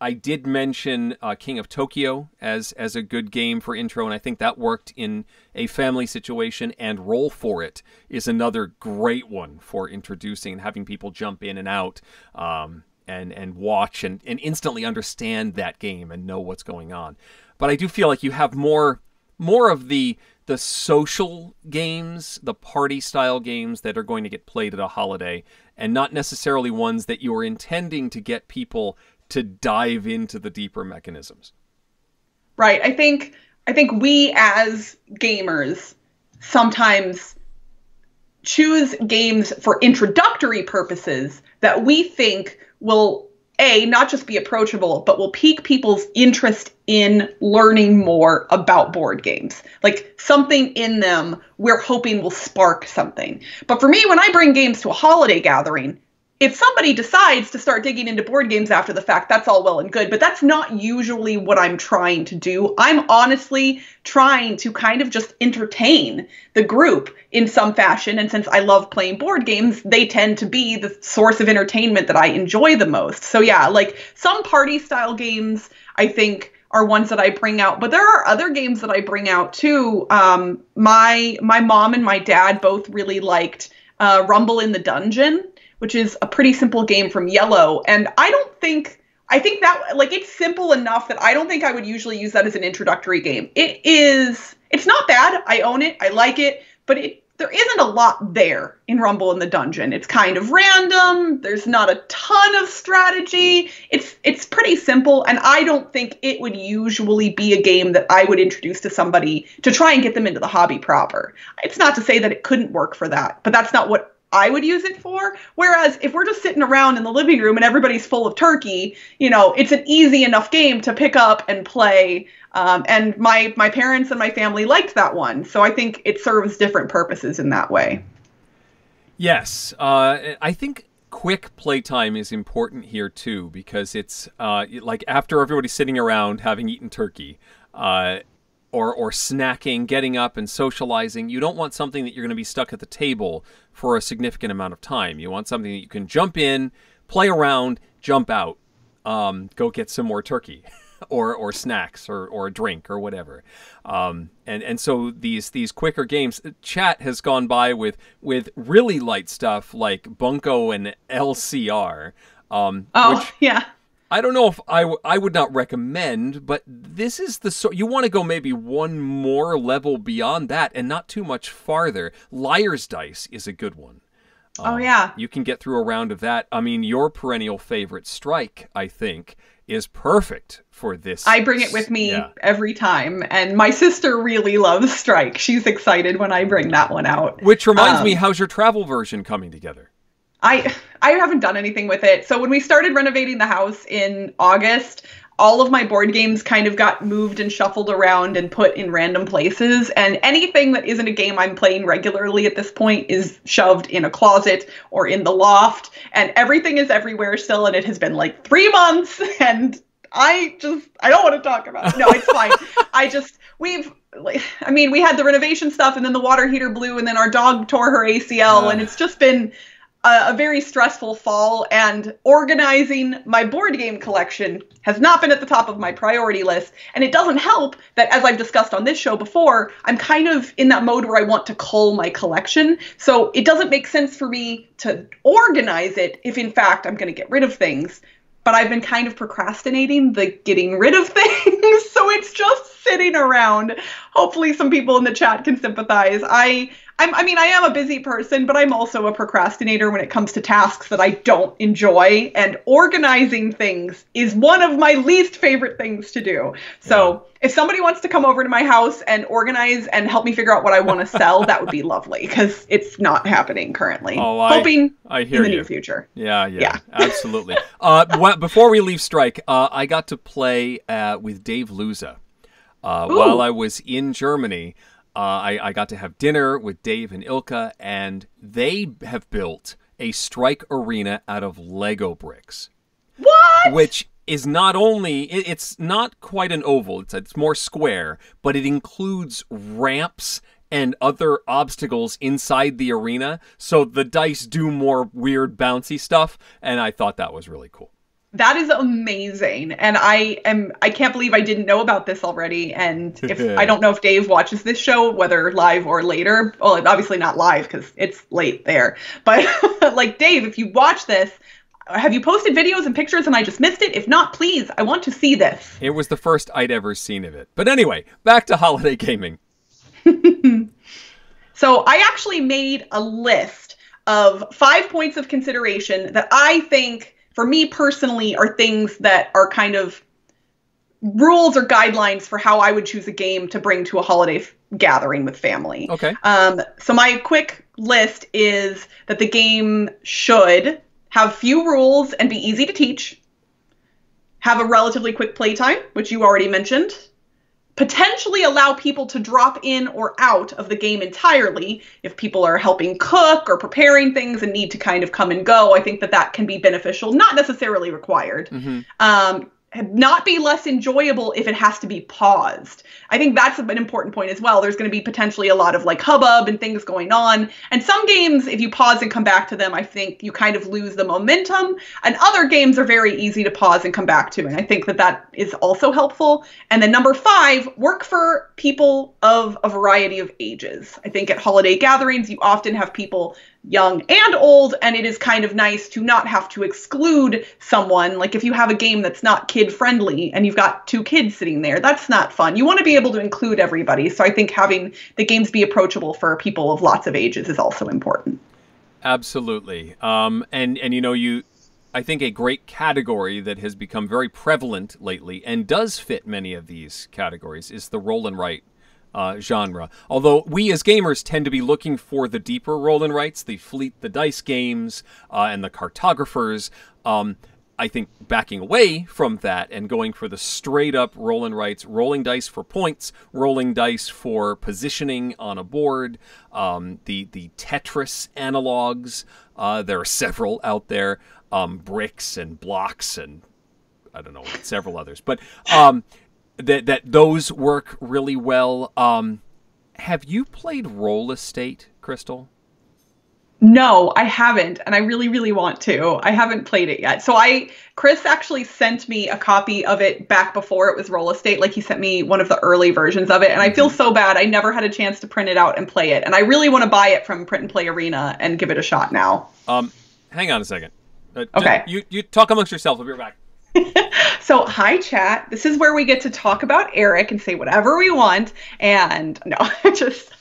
I did mention uh, King of Tokyo as as a good game for intro, and I think that worked in a family situation. And Roll for It is another great one for introducing and having people jump in and out. Um, and and watch and, and instantly understand that game and know what's going on. But I do feel like you have more more of the the social games, the party style games that are going to get played at a holiday, and not necessarily ones that you're intending to get people to dive into the deeper mechanisms. Right. I think I think we as gamers sometimes choose games for introductory purposes that we think will a not just be approachable but will pique people's interest in learning more about board games. Like something in them we're hoping will spark something. But for me when i bring games to a holiday gathering if somebody decides to start digging into board games after the fact, that's all well and good, but that's not usually what I'm trying to do. I'm honestly trying to kind of just entertain the group in some fashion. And since I love playing board games, they tend to be the source of entertainment that I enjoy the most. So, yeah, like some party style games, I think are ones that I bring out. But there are other games that I bring out too. Um, my my mom and my dad both really liked uh, Rumble in the Dungeon which is a pretty simple game from Yellow. And I don't think I think that like it's simple enough that I don't think I would usually use that as an introductory game. It is it's not bad. I own it. I like it, but it there isn't a lot there in Rumble in the Dungeon. It's kind of random. There's not a ton of strategy. It's it's pretty simple and I don't think it would usually be a game that I would introduce to somebody to try and get them into the hobby proper. It's not to say that it couldn't work for that, but that's not what I would use it for. Whereas if we're just sitting around in the living room and everybody's full of turkey, you know, it's an easy enough game to pick up and play. Um, and my my parents and my family liked that one, so I think it serves different purposes in that way. Yes, uh, I think quick playtime is important here too because it's uh, like after everybody's sitting around having eaten turkey. Uh, or, or snacking, getting up and socializing. You don't want something that you're going to be stuck at the table for a significant amount of time. You want something that you can jump in, play around, jump out, um, go get some more turkey. or, or snacks or, or a drink or whatever, um, and and so these these quicker games. Chat has gone by with with really light stuff like Bunko and LCR, um, oh which, yeah I don't know if I, w- I would not recommend, but this is the sort you want to go maybe one more level beyond that and not too much farther. Liar's Dice is a good one. Um, oh yeah, you can get through a round of that. I mean, your perennial favorite Strike, I think, is perfect for this. I bring it with me yeah. every time, and my sister really loves Strike. She's excited when I bring that one out. Which reminds um, me, how's your travel version coming together? I I haven't done anything with it. So when we started renovating the house in August, all of my board games kind of got moved and shuffled around and put in random places. And anything that isn't a game I'm playing regularly at this point is shoved in a closet or in the loft. And everything is everywhere still. And it has been like three months. And I just, I don't want to talk about it. No, it's fine. I just, we've, like, I mean, we had the renovation stuff and then the water heater blew and then our dog tore her ACL. Uh. And it's just been, a, a very stressful fall, and organizing my board game collection has not been at the top of my priority list. And it doesn't help that, as I've discussed on this show before, I'm kind of in that mode where I want to cull my collection. So it doesn't make sense for me to organize it if, in fact, I'm going to get rid of things. But I've been kind of procrastinating the getting rid of things. so it's just sitting around. Hopefully, some people in the chat can sympathize. I I'm, I mean, I am a busy person, but I'm also a procrastinator when it comes to tasks that I don't enjoy. And organizing things is one of my least favorite things to do. So yeah. if somebody wants to come over to my house and organize and help me figure out what I want to sell, that would be lovely because it's not happening currently. Oh, I, Hoping I hear in the you. near future. Yeah, yeah, yeah. absolutely. uh, before we leave Strike, uh, I got to play uh, with Dave Luza uh, while I was in Germany. Uh, I, I got to have dinner with Dave and Ilka, and they have built a strike arena out of Lego bricks. What? Which is not only it, it's not quite an oval; it's it's more square, but it includes ramps and other obstacles inside the arena, so the dice do more weird bouncy stuff. And I thought that was really cool. That is amazing. And I am I can't believe I didn't know about this already. And if I don't know if Dave watches this show, whether live or later. Well, obviously not live because it's late there. But like Dave, if you watch this, have you posted videos and pictures and I just missed it? If not, please, I want to see this. It was the first I'd ever seen of it. But anyway, back to holiday gaming. so I actually made a list of five points of consideration that I think for me personally are things that are kind of rules or guidelines for how I would choose a game to bring to a holiday f- gathering with family. Okay. Um, so my quick list is that the game should have few rules and be easy to teach, have a relatively quick playtime, which you already mentioned, potentially allow people to drop in or out of the game entirely if people are helping cook or preparing things and need to kind of come and go i think that that can be beneficial not necessarily required mm-hmm. um, not be less enjoyable if it has to be paused. I think that's an important point as well. There's going to be potentially a lot of like hubbub and things going on. And some games, if you pause and come back to them, I think you kind of lose the momentum. And other games are very easy to pause and come back to. And I think that that is also helpful. And then number five, work for people of a variety of ages. I think at holiday gatherings, you often have people young and old and it is kind of nice to not have to exclude someone. Like if you have a game that's not kid friendly and you've got two kids sitting there that's not fun. You want to be able to include everybody so i think having the games be approachable for people of lots of ages is also important. Absolutely. Um, and and you know you i think a great category that has become very prevalent lately and does fit many of these categories is the roll and write uh, genre. Although we as gamers tend to be looking for the deeper roll and writes, the fleet, the dice games, uh, and the cartographers. Um, I think backing away from that and going for the straight up roll and writes, rolling dice for points, rolling dice for positioning on a board, um, the the Tetris analogs. Uh, there are several out there, um, bricks and blocks and I don't know several others, but um, that that those work really well. Um, have you played Roll Estate, Crystal? No, I haven't, and I really, really want to. I haven't played it yet. So I, Chris actually sent me a copy of it back before it was Roll Estate. Like he sent me one of the early versions of it, and I feel mm-hmm. so bad. I never had a chance to print it out and play it, and I really want to buy it from Print and Play Arena and give it a shot now. Um, hang on a second. Uh, okay. You you talk amongst yourself. I'll be right back. so hi chat. This is where we get to talk about Eric and say whatever we want. And no, just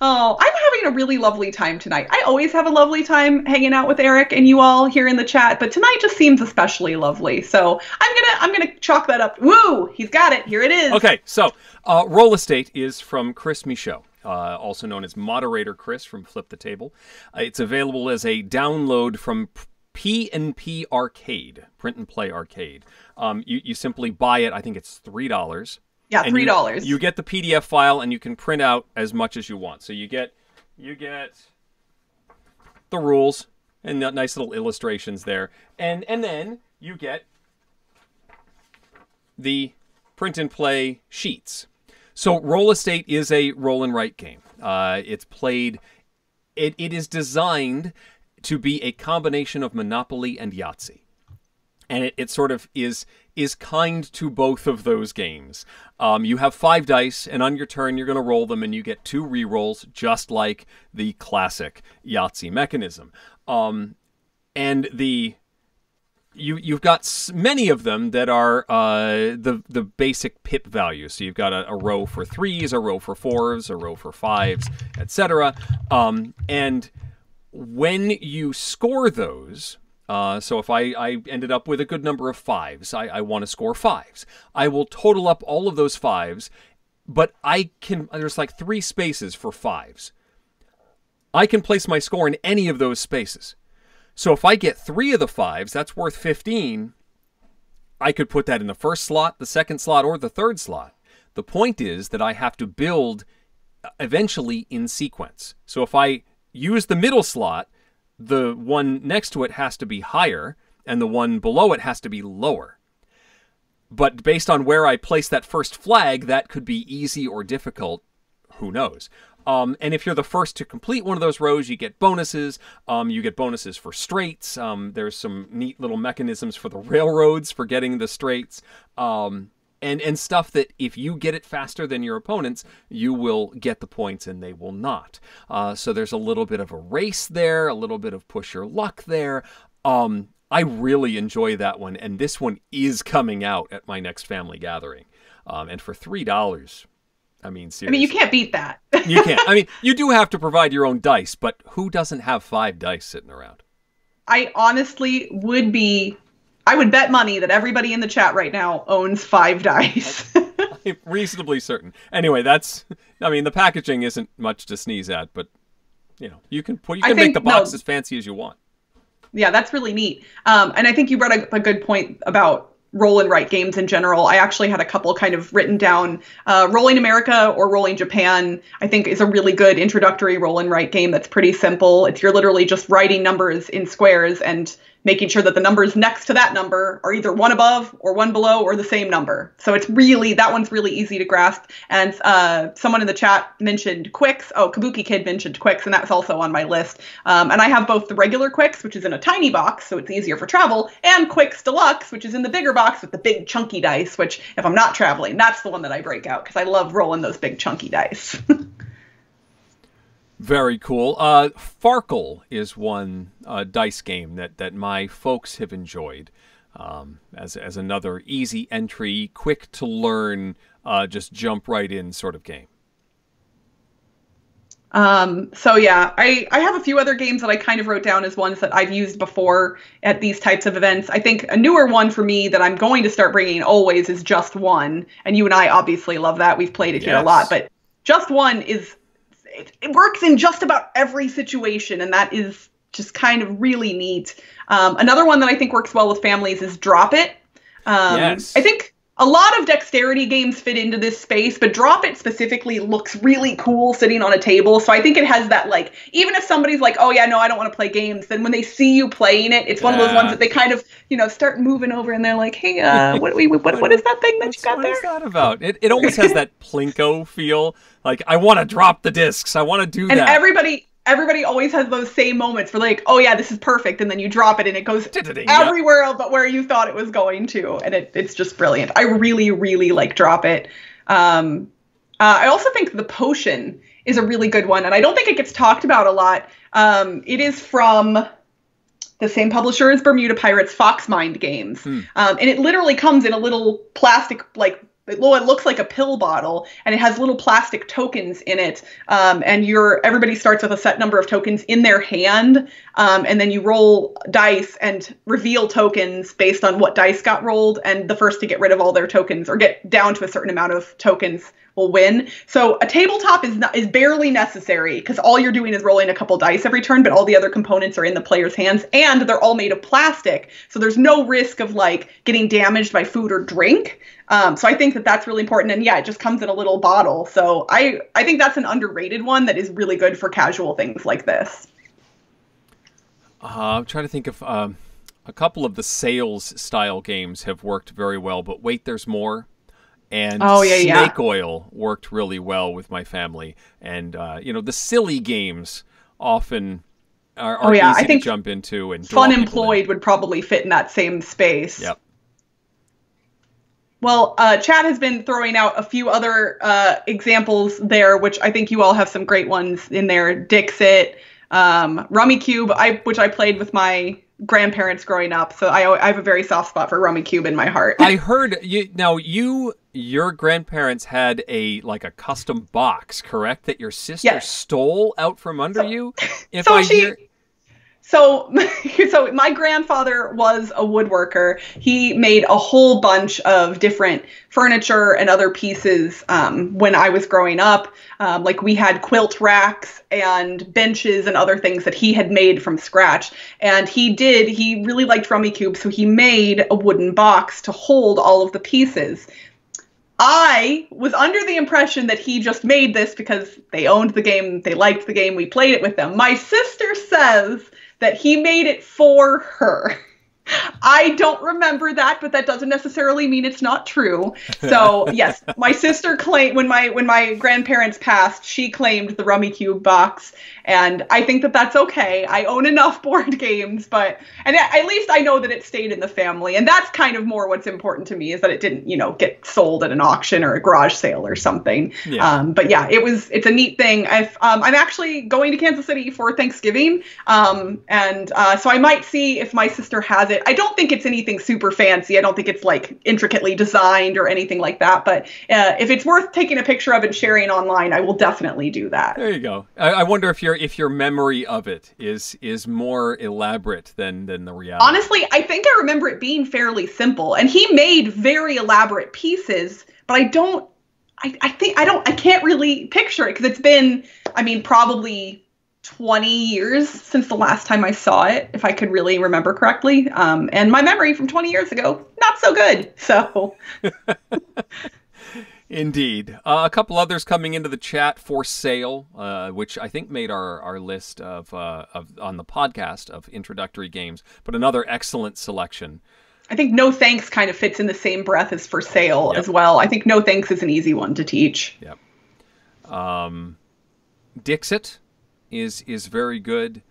Oh, I'm having a really lovely time tonight. I always have a lovely time hanging out with Eric and you all here in the chat, but tonight just seems especially lovely. So I'm gonna I'm gonna chalk that up. Woo! He's got it. Here it is. Okay, so uh, Roll Estate is from Chris Michaud. Uh, also known as Moderator Chris from Flip the Table. Uh, it's available as a download from P and P Arcade, Print and Play Arcade. Um, you, you simply buy it. I think it's three dollars. Yeah, three dollars. You, you, get the PDF file and you can print out as much as you want. So you get you get the rules and nice little illustrations there, and and then you get the print and play sheets. So Roll Estate is a roll and write game. Uh, it's played. It, it is designed to be a combination of Monopoly and Yahtzee and it, it sort of is is kind to both of those games. Um, you have five dice, and on your turn, you're going to roll them, and you get two re-rolls, just like the classic Yahtzee mechanism. Um, and the you you've got many of them that are uh, the the basic pip values. So you've got a, a, row for threes, a row for fours, a row for fives, etc. Um, and when you score those, uh, so if I, I ended up with a good number of fives, I, I want to score fives. I will total up all of those fives, but I can, there's like three spaces for fives. I can place my score in any of those spaces. So if I get three of the fives, that's worth 15. I could put that in the first slot, the second slot, or the third slot. The point is that I have to build uh, eventually in sequence. So if I use the middle slot, the one next to it has to be higher and the one below it has to be lower. But based on where I place that first flag, that could be easy or difficult. Who knows? Um, and if you're the first to complete one of those rows, you get bonuses. Um, you get bonuses for straights. Um, there's some neat little mechanisms for the railroads for getting the straights. Um, and and stuff that if you get it faster than your opponents, you will get the points and they will not. Uh, so there's a little bit of a race there, a little bit of push your luck there. Um, I really enjoy that one, and this one is coming out at my next family gathering. Um, and for three dollars, I mean, seriously. I mean, you can't beat that. you can't. I mean, you do have to provide your own dice, but who doesn't have five dice sitting around? I honestly would be I would bet money that everybody in the chat right now owns five dice. I'm reasonably certain. Anyway, that's. I mean, the packaging isn't much to sneeze at, but you know, you can put you can make the box no, as fancy as you want. Yeah, that's really neat. Um, and I think you brought up a, a good point about roll and write games in general. I actually had a couple kind of written down. Uh, Rolling America or Rolling Japan, I think, is a really good introductory roll and write game that's pretty simple. It's you're literally just writing numbers in squares and making sure that the numbers next to that number are either one above or one below or the same number. So it's really that one's really easy to grasp. And uh, someone in the chat mentioned Qwixx. Oh, Kabuki Kid mentioned Qwixx, and that's also on my list. Um, and I have both the regular Qwixx, which is in a tiny box, so it's easier for travel, and Qwixx Deluxe, which is in the bigger box with the big chunky dice. Which, if I'm not traveling, that's the one that I break out because I love rolling those big chunky dice. Very cool. Uh, Farkle is one uh, dice game that, that my folks have enjoyed um, as, as another easy entry, quick to learn, uh, just jump right in sort of game. Um, so yeah, I, I have a few other games that I kind of wrote down as ones that I've used before at these types of events. I think a newer one for me that I'm going to start bringing always is Just One, and you and I obviously love that. We've played it yes. here a lot, but just one is it, it, works in just about every situation, and that is just kind of really neat. Um, another one that I think works well with families is Drop It. Um, yes. I think a lot of dexterity games fit into this space, but Drop It specifically looks really cool sitting on a table. So I think it has that like, even if somebody's like, oh yeah, no, I don't want to play games, then when they see you playing it, it's yeah. one of those ones that they kind of, you know, start moving over and they're like, hey, uh, what, we, what, what is that thing that you got there? What is that about? It, it almost has that Plinko feel. Like, I want to drop the discs. I want to do and that. And everybody always has those same moments where like, oh yeah, this is perfect, and then you drop it and it goes everywhere but where you thought it was going to, and it, it's just brilliant. I really, really like drop it. Um, uh, I also think the potion is a really good one, and I don't think it gets talked about a lot. Um, it is from the same publisher as Bermuda Pirates, Fox Mind Games, hmm. um, and it literally comes in a little plastic like it looks like a pill bottle and it has little plastic tokens in it um, and you're everybody starts with a set number of tokens in their hand um, and then you roll dice and reveal tokens based on what dice got rolled and the first to get rid of all their tokens or get down to a certain amount of tokens will win. So a tabletop is not, is barely necessary because all you're doing is rolling a couple dice every turn, but all the other components are in the player's hands and they're all made of plastic, so there's no risk of like getting damaged by food or drink. Um, so I think that that's really important, and yeah, it just comes in a little bottle. So I I think that's an underrated one that is really good for casual things like this. Uh, I'm trying to think of um, a couple of the sales style games have worked very well, but wait, there's more and oh, yeah, snake yeah. oil worked really well with my family and uh, you know the silly games often are, are oh, yeah. easy I think to jump into and fun employed would probably fit in that same space yep well, uh, Chad has been throwing out a few other uh, examples there, which I think you all have some great ones in there. Dixit, um, Cube, I, which I played with my grandparents growing up, so I, I have a very soft spot for Rummikub in my heart. I heard you now you your grandparents had a like a custom box, correct? That your sister yes. stole out from under so, you. If so I she, hear so, so my grandfather was a woodworker. He made a whole bunch of different furniture and other pieces um, when I was growing up. Um, like we had quilt racks and benches and other things that he had made from scratch. And he did. He really liked Rummikub, so he made a wooden box to hold all of the pieces. I was under the impression that he just made this because they owned the game, they liked the game, we played it with them. My sister says that he made it for her. I don't remember that, but that doesn't necessarily mean it's not true. So yes, my sister claimed when my when my grandparents passed, she claimed the Rummikub box, and I think that that's okay. I own enough board games, but and at least I know that it stayed in the family, and that's kind of more what's important to me is that it didn't you know get sold at an auction or a garage sale or something. Yeah. Um, but yeah, it was it's a neat thing. I've, um, I'm actually going to Kansas City for Thanksgiving, um, and uh, so I might see if my sister has it. I don't think it's anything super fancy. I don't think it's like intricately designed or anything like that. But uh, if it's worth taking a picture of and sharing online, I will definitely do that. There you go. I, I wonder if your if your memory of it is is more elaborate than than the reality. Honestly, I think I remember it being fairly simple, and he made very elaborate pieces, but I don't. I, I think I don't I can't really picture it because it's been I mean probably 20 years since the last time I saw it, if I could really remember correctly. Um, and my memory from 20 years ago, not so good. So. Indeed. Uh, a couple others coming into the chat for sale, uh, which I think made our, our list of, uh, of on the podcast of introductory games, but another excellent selection. I think No Thanks kind of fits in the same breath as for sale yep. as well. I think No Thanks is an easy one to teach. Yep. Um, Dixit is is very good.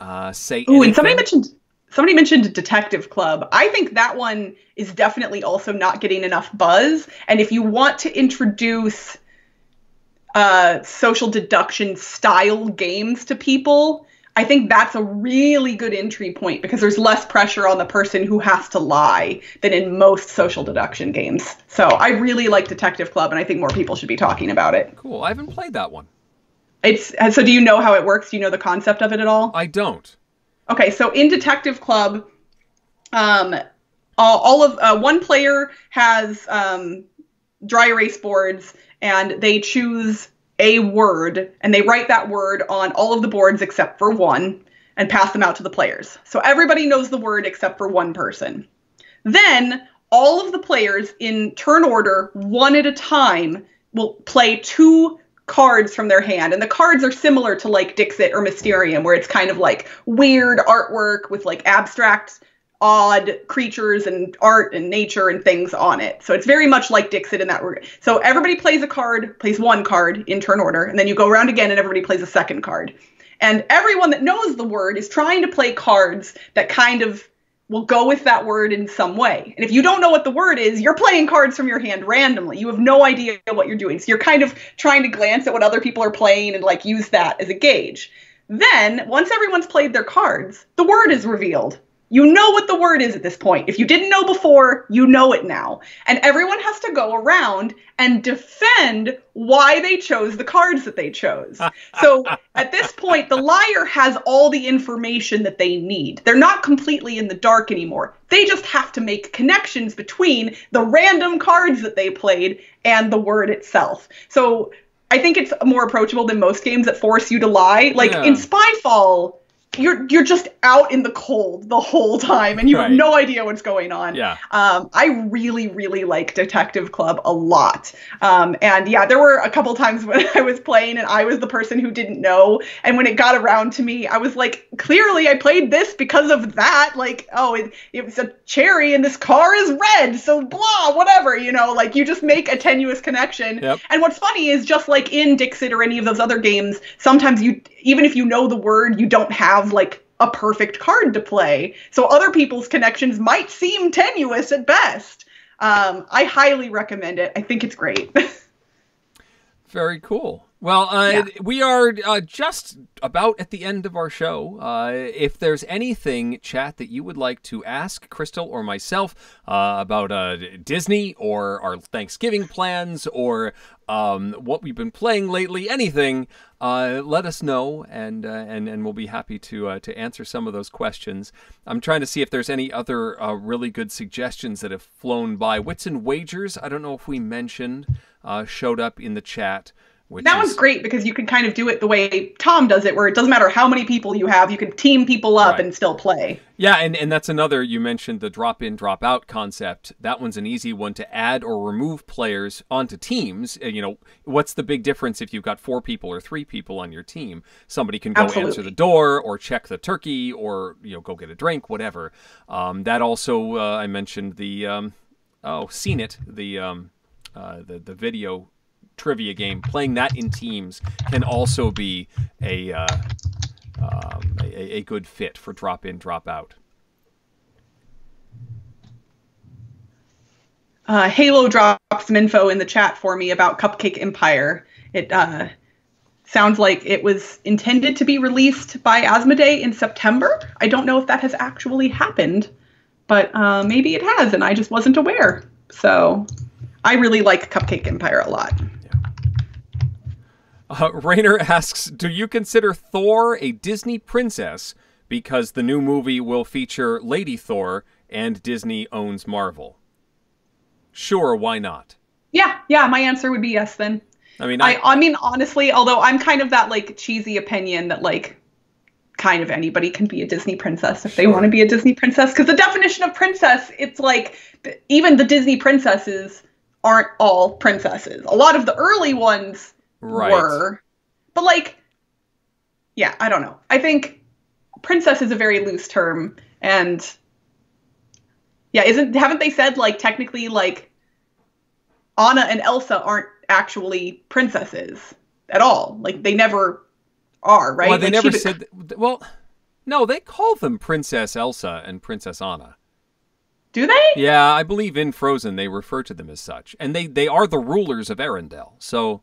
Uh, say Ooh, and somebody mentioned somebody mentioned Detective Club. I think that one is definitely also not getting enough buzz. And if you want to introduce uh, social deduction style games to people, I think that's a really good entry point because there's less pressure on the person who has to lie than in most social deduction games. So I really like Detective Club, and I think more people should be talking about it. Cool. I haven't played that one. It's so. Do you know how it works? Do you know the concept of it at all? I don't. Okay, so in Detective Club, um, all, all of uh, one player has um, dry erase boards, and they choose a word and they write that word on all of the boards except for one and pass them out to the players. So everybody knows the word except for one person. Then all of the players in turn order, one at a time, will play two cards from their hand. And the cards are similar to like Dixit or Mysterium, where it's kind of like weird artwork with like abstract, odd creatures and art and nature and things on it. So it's very much like Dixit in that regard. So everybody plays a card, plays one card in turn order, and then you go around again and everybody plays a second card. And everyone that knows the word is trying to play cards that kind of will go with that word in some way. And if you don't know what the word is, you're playing cards from your hand randomly. You have no idea what you're doing. So you're kind of trying to glance at what other people are playing and like use that as a gauge. Then, once everyone's played their cards, the word is revealed. You know what the word is at this point. If you didn't know before, you know it now. And everyone has to go around and defend why they chose the cards that they chose. so at this point, the liar has all the information that they need. They're not completely in the dark anymore. They just have to make connections between the random cards that they played and the word itself. So I think it's more approachable than most games that force you to lie. Like yeah. in Spyfall, you're you're just out in the cold the whole time and you right. have no idea what's going on. Yeah. Um, I really really like Detective Club a lot. Um, and yeah, there were a couple times when I was playing and I was the person who didn't know, and when it got around to me, I was like, clearly I played this because of that. Like, oh, it, it was a cherry and this car is red, so blah, whatever. You know, like you just make a tenuous connection. Yep. And what's funny is just like in Dixit or any of those other games, sometimes you even if you know the word, you don't have like a perfect card to play. So other people's connections might seem tenuous at best. Um, I highly recommend it. I think it's great. Very cool. Well, uh, yeah. we are uh, just about at the end of our show. Uh, if there's anything, chat, that you would like to ask Crystal or myself uh, about uh, Disney or our Thanksgiving plans or um, what we've been playing lately, anything, uh, let us know, and uh, and and we'll be happy to uh, to answer some of those questions. I'm trying to see if there's any other uh, really good suggestions that have flown by. Wits and Wagers, I don't know if we mentioned, showed up in the chat. That is... one's great because you can kind of do it the way Tom does it, where it doesn't matter how many people you have, you can team people up right. and still play. Yeah, and, and that's another, you mentioned the drop in, drop out concept. That one's an easy one to add or remove players onto teams. You know, what's the big difference if you've got four people or three people on your team? Somebody can go Absolutely. answer the door or check the turkey or, you know, go get a drink, whatever. Um, that also, uh, I mentioned the, um, oh, seen it, the, um, uh, the, the video trivia game, playing that in teams can also be a, uh, um, a, a good fit for drop in, drop out. Uh, Halo dropped some info in the chat for me about Cupcake Empire. It uh, sounds like it was intended to be released by Asmodee in September. I don't know if that has actually happened, but uh, maybe it has, and I just wasn't aware. So I really like Cupcake Empire a lot. Uh, Rayner asks, "Do you consider Thor a Disney princess because the new movie will feature Lady Thor and Disney owns Marvel?" Sure, why not? Yeah, yeah. My answer would be yes. Then. I mean, I, I, I mean, honestly, although I'm kind of that like cheesy opinion that like kind of anybody can be a Disney princess if they want to be a Disney princess. Because the definition of princess, it's like even the Disney princesses aren't all princesses. A lot of the early ones right. were. But like, yeah, I don't know. I think princess is a very loose term, and yeah, isn't haven't they said like technically like Anna and Elsa aren't actually princesses at all? Like they never are, right? Well, they like, never said. well, no, they call them Princess Elsa and Princess Anna. Do they? Yeah, I believe in Frozen they refer to them as such, and they they are the rulers of Arendelle. So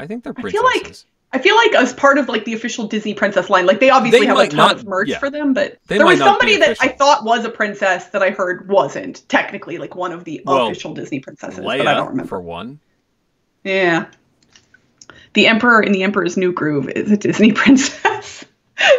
I think they're princesses. I feel like I feel like as part of like the official Disney princess line, like they obviously they have a ton not, of merch yeah. for them, but they there was somebody that I thought was a princess that I heard wasn't technically like one of the well, official Disney princesses, Leia, but I don't remember. For one. Yeah. The Emperor in the Emperor's New Groove is a Disney princess.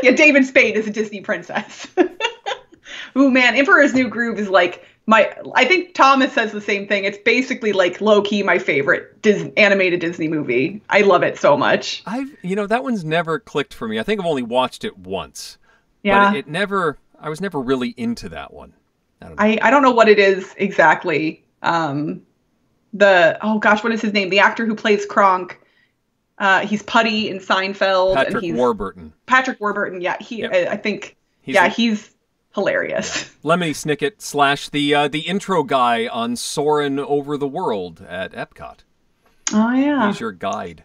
yeah, David Spade is a Disney princess. Ooh man, Emperor's New Groove is like my I think Thomas says the same thing. It's basically like low key my favorite Dis- animated Disney movie. I love it so much. I've you know that one's never clicked for me. I think I've only watched it once. Yeah. But it, it never. I was never really into that one. I don't know. I, I don't know what it is exactly. Um, the oh gosh, what is his name? The actor who plays Kronk. Uh, he's Puddy in Seinfeld, Patrick and he's Warburton. Patrick Warburton. Yeah, he. Yep. I, I think. He's yeah, the- he's hilarious. Lemony Snicket slash the uh, the intro guy on Soarin' over the world at Epcot. Oh yeah, He's your guide.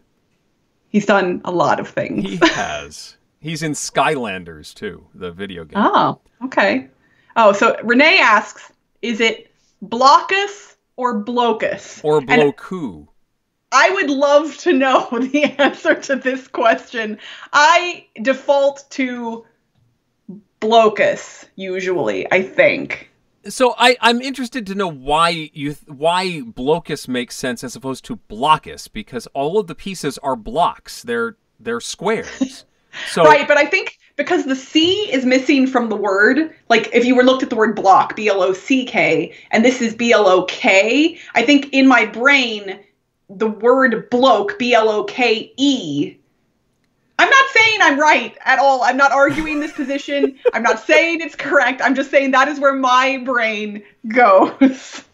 he's done a lot of things. He has. He's in Skylanders too, the video game. Oh, okay. Oh, so Renee asks, is it Blockus or Blocus? Or And Bloku. I would love to know the answer to this question. I default to Blocus usually, I think. So I, I'm interested to know why you why Blocus makes sense as opposed to Blockus because all of the pieces are blocks. They're they're squares. So Right, but I think because the C is missing from the word, like if you were looked at the word block, B L O C K, and this is B L O K, I think in my brain, the word bloke, B L O K E. I'm not saying I'm right at all. I'm not arguing this position. I'm not saying it's correct. I'm just saying that is where my brain goes.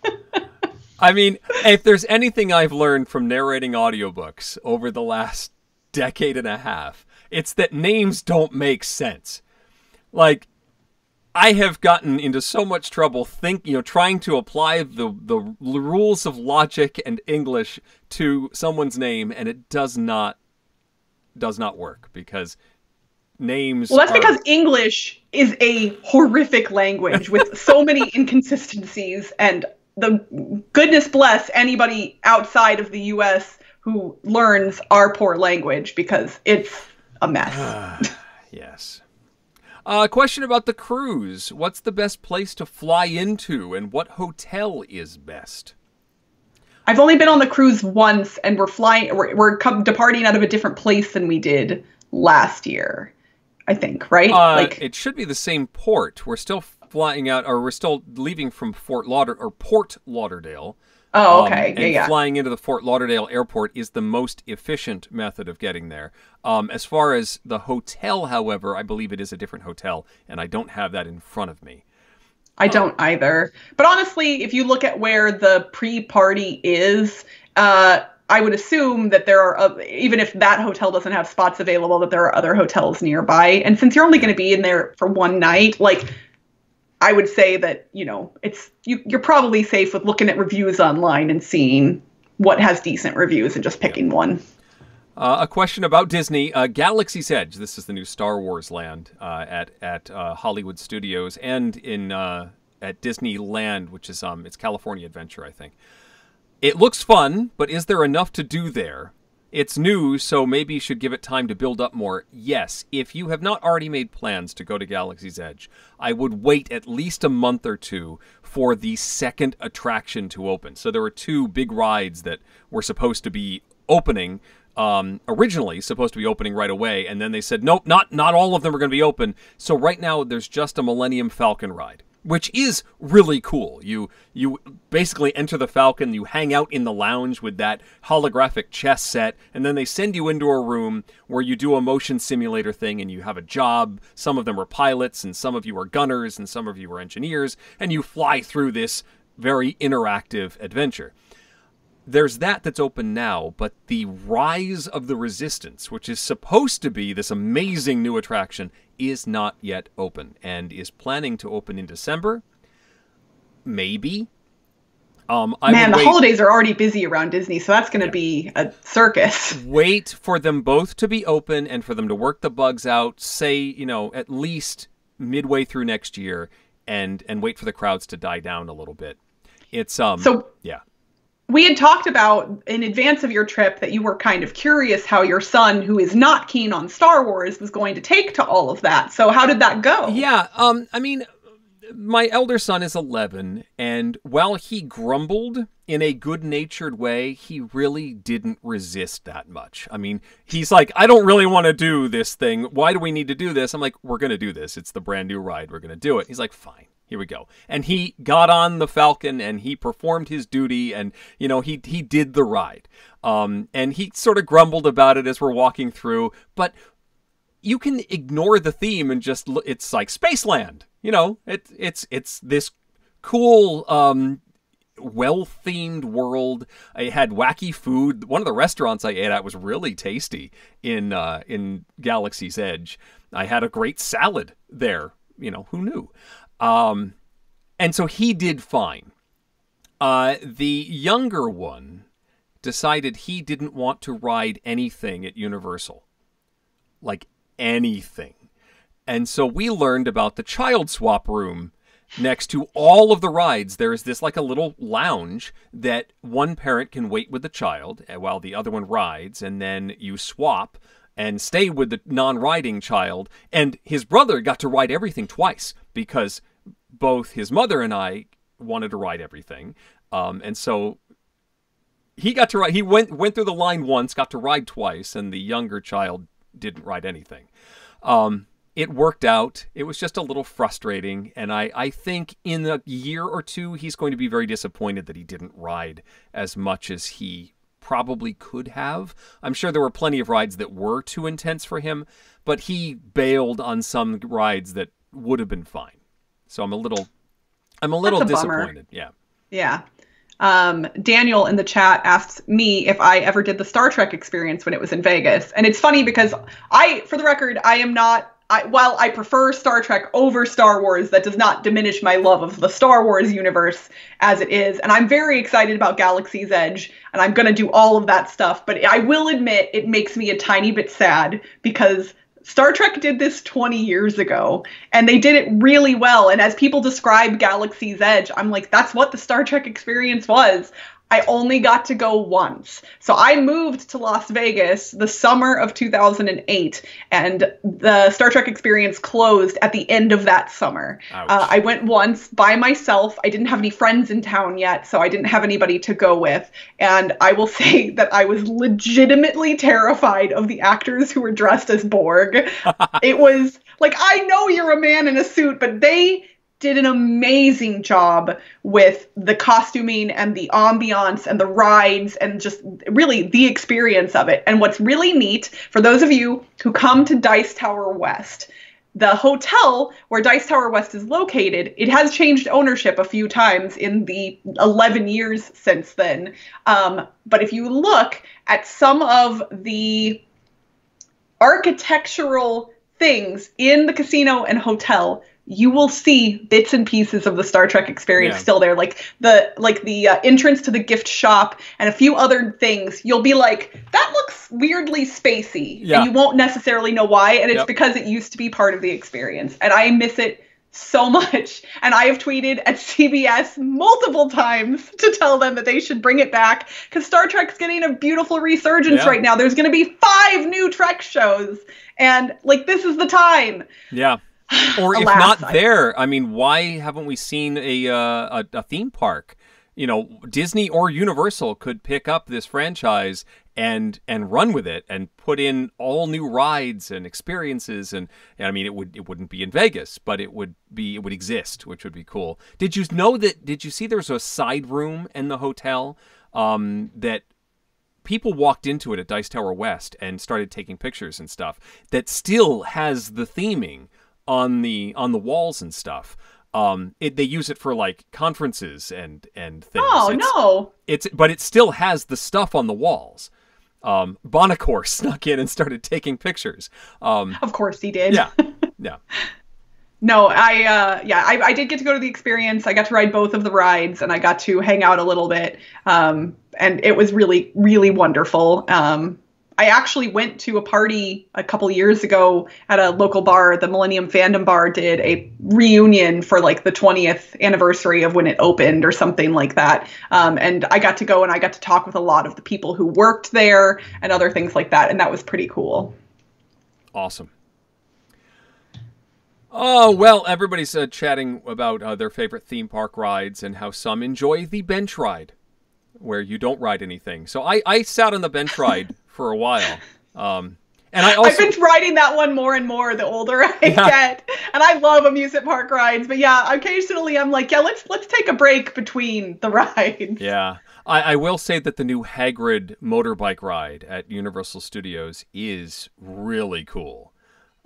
I mean, if there's anything I've learned from narrating audiobooks over the last decade and a half, it's that names don't make sense. Like I have gotten into so much trouble think, you know, trying to apply the the rules of logic and English to someone's name and it does not does not work because names Well, that's are- because English is a horrific language with so many inconsistencies, and the goodness bless anybody outside of the U.S. who learns our poor language because it's a mess. Yes. A question about the cruise. What's the best place to fly into, and what hotel is best? I've only been on the cruise once, and we're flying. We're, we're come, departing out of a different place than we did last year. I think, right? Uh, like, it should be the same port. We're still flying out, or we're still leaving from Fort Lauder or Port Lauderdale. oh, Um, okay, and yeah, yeah. flying into the Fort Lauderdale airport is the most efficient method of getting there. Um, as far as the hotel, however, I believe it is a different hotel, and I don't have that in front of me. I don't either. But honestly, if you look at where the pre-party is, uh, I would assume that there are, uh, even if that hotel doesn't have spots available, that there are other hotels nearby. And since you're only going to be in there for one night, like I would say that you know it's you, you're probably safe with looking at reviews online and seeing what has decent reviews and just picking one. Uh, a question about Disney, uh, Galaxy's Edge. This is the new Star Wars land uh, at at uh, Hollywood Studios and in uh, at Disneyland, which is um it's California Adventure, I think. It looks fun, but is there enough to do there? It's new, so maybe you should give it time to build up more. Yes, if you have not already made plans to go to Galaxy's Edge, I would wait at least a month or two for the second attraction to open. So there were two big rides that were supposed to be opening um, originally supposed to be opening right away, and then they said nope, not not all of them are going to be open. So right now there's just a Millennium Falcon ride, which is really cool. You you basically enter the Falcon, you hang out in the lounge with that holographic chess set, and then they send you into a room where you do a motion simulator thing, and you have a job. Some of them are pilots, and some of you are gunners, and some of you are engineers, and you fly through this very interactive adventure there's that that's open now, but the Rise of the Resistance, which is supposed to be this amazing new attraction, is not yet open and is planning to open in December. Maybe. Um, I Man, the wait, holidays are already busy around Disney, so that's going to be a circus. wait for them both to be open and for them to work the bugs out. Say, you know, at least midway through next year, and and wait for the crowds to die down a little bit. It's um, So yeah. We had talked about in advance of your trip that you were kind of curious how your son, who is not keen on Star Wars, was going to take to all of that. So how did that go? Yeah, um, I mean, my elder son is 11, and while he grumbled in a good natured way, he really didn't resist that much. I mean, he's like, I don't really want to do this thing. Why do we need to do this? I'm like, we're going to do this. It's the brand new ride. We're going to do it. He's like, fine. Here we go. And he got on the Falcon and he performed his duty and, you know, he, he did the ride. Um, and he sort of grumbled about it as we're walking through, but you can ignore the theme and just look, it's like Spaceland. You know, it, it's, it's this cool, um, well themed world. I had wacky food. One of the restaurants I ate at was really tasty in uh, in Galaxy's Edge. I had a great salad there. You know, who knew? Um, and so he did fine. Uh, the younger one decided he didn't want to ride anything at Universal. Like anything. And so we learned about the child swap room next to all of the rides. There is this like a little lounge that one parent can wait with the child while the other one rides, and then you swap and stay with the non riding child. And his brother got to ride everything twice because both his mother and I wanted to ride everything. Um, and so he got to ride. He went went through the line once, got to ride twice, and the younger child didn't ride anything. Um, it worked out. It was just a little frustrating, and I I think in a year or two he's going to be very disappointed that he didn't ride as much as he probably could have. I'm sure there were plenty of rides that were too intense for him, but he bailed on some rides that would have been fine. So I'm a little I'm a little a disappointed. Bummer. Yeah. Yeah. Um, Daniel in the chat asked me if I ever did the Star Trek experience when it was in Vegas. And it's funny because I, for the record, I am not I, while I prefer Star Trek over Star Wars, that does not diminish my love of the Star Wars universe as it is. And I'm very excited about Galaxy's Edge, and I'm going to do all of that stuff. But I will admit, it makes me a tiny bit sad because Star Trek did this 20 years ago and they did it really well. And as people describe Galaxy's Edge, I'm like, that's what the Star Trek experience was. I only got to go once. So I moved to Las Vegas the summer of 2008, and the Star Trek experience closed at the end of that summer. Uh, I went once by myself. I didn't have any friends in town yet, so I didn't have anybody to go with. And I will say that I was legitimately terrified of the actors who were dressed as Borg. it was like, I know you're a man in a suit, but they did an amazing job with the costuming and the ambiance and the rides and just really the experience of it. And what's really neat for those of you who come to Dice Tower West, the hotel where Dice Tower West is located, it has changed ownership a few times in the 11 years since then. Um, but if you look at some of the architectural things in the casino and hotel, you will see bits and pieces of the Star Trek experience yeah. still there, like the like the uh, entrance to the gift shop and a few other things. You'll be like, that looks weirdly spacey, yeah. and you won't necessarily know why, and it's yep. because it used to be part of the experience, and I miss it so much. And I have tweeted at CBS multiple times to tell them that they should bring it back because Star Trek's getting a beautiful resurgence yeah. right now. There's going to be five new Trek shows, and like this is the time. Yeah. Or if not there, I mean, why haven't we seen a, uh, a, a theme park? You know, Disney or Universal could pick up this franchise and and run with it and put in all new rides and experiences and, and, I mean it would it wouldn't be in Vegas but it would be it would exist which would be cool. Did you know that did you see there's a side room in the hotel um, that people walked into it at Dice Tower West and started taking pictures and stuff that still has the theming on the on the walls and stuff. Um, it, they use it for like conferences and and things. Oh it's, no! It's but it still has the stuff on the walls. Um, Bonacore snuck in and started taking pictures. Um, of course he did. Yeah, yeah. no, I uh, yeah, I, I did get to go to the experience. I got to ride both of the rides, and I got to hang out a little bit. Um, and it was really really wonderful. Um, I actually went to a party a couple years ago at a local bar. The Millennium Fandom Bar did a reunion for like the 20th anniversary of when it opened or something like that. Um, and I got to go and I got to talk with a lot of the people who worked there and other things like that. And that was pretty cool. Awesome. Oh, well, everybody's uh, chatting about uh, their favorite theme park rides and how some enjoy the bench ride where you don't ride anything. So I, I sat on the bench ride for a while. Um, And I also, I've been riding that one more and more the older I yeah. get, and I love amusement park rides. But yeah, occasionally I'm like, yeah, let's let's take a break between the rides. Yeah, I, I will say that the new Hagrid motorbike ride at Universal Studios is really cool.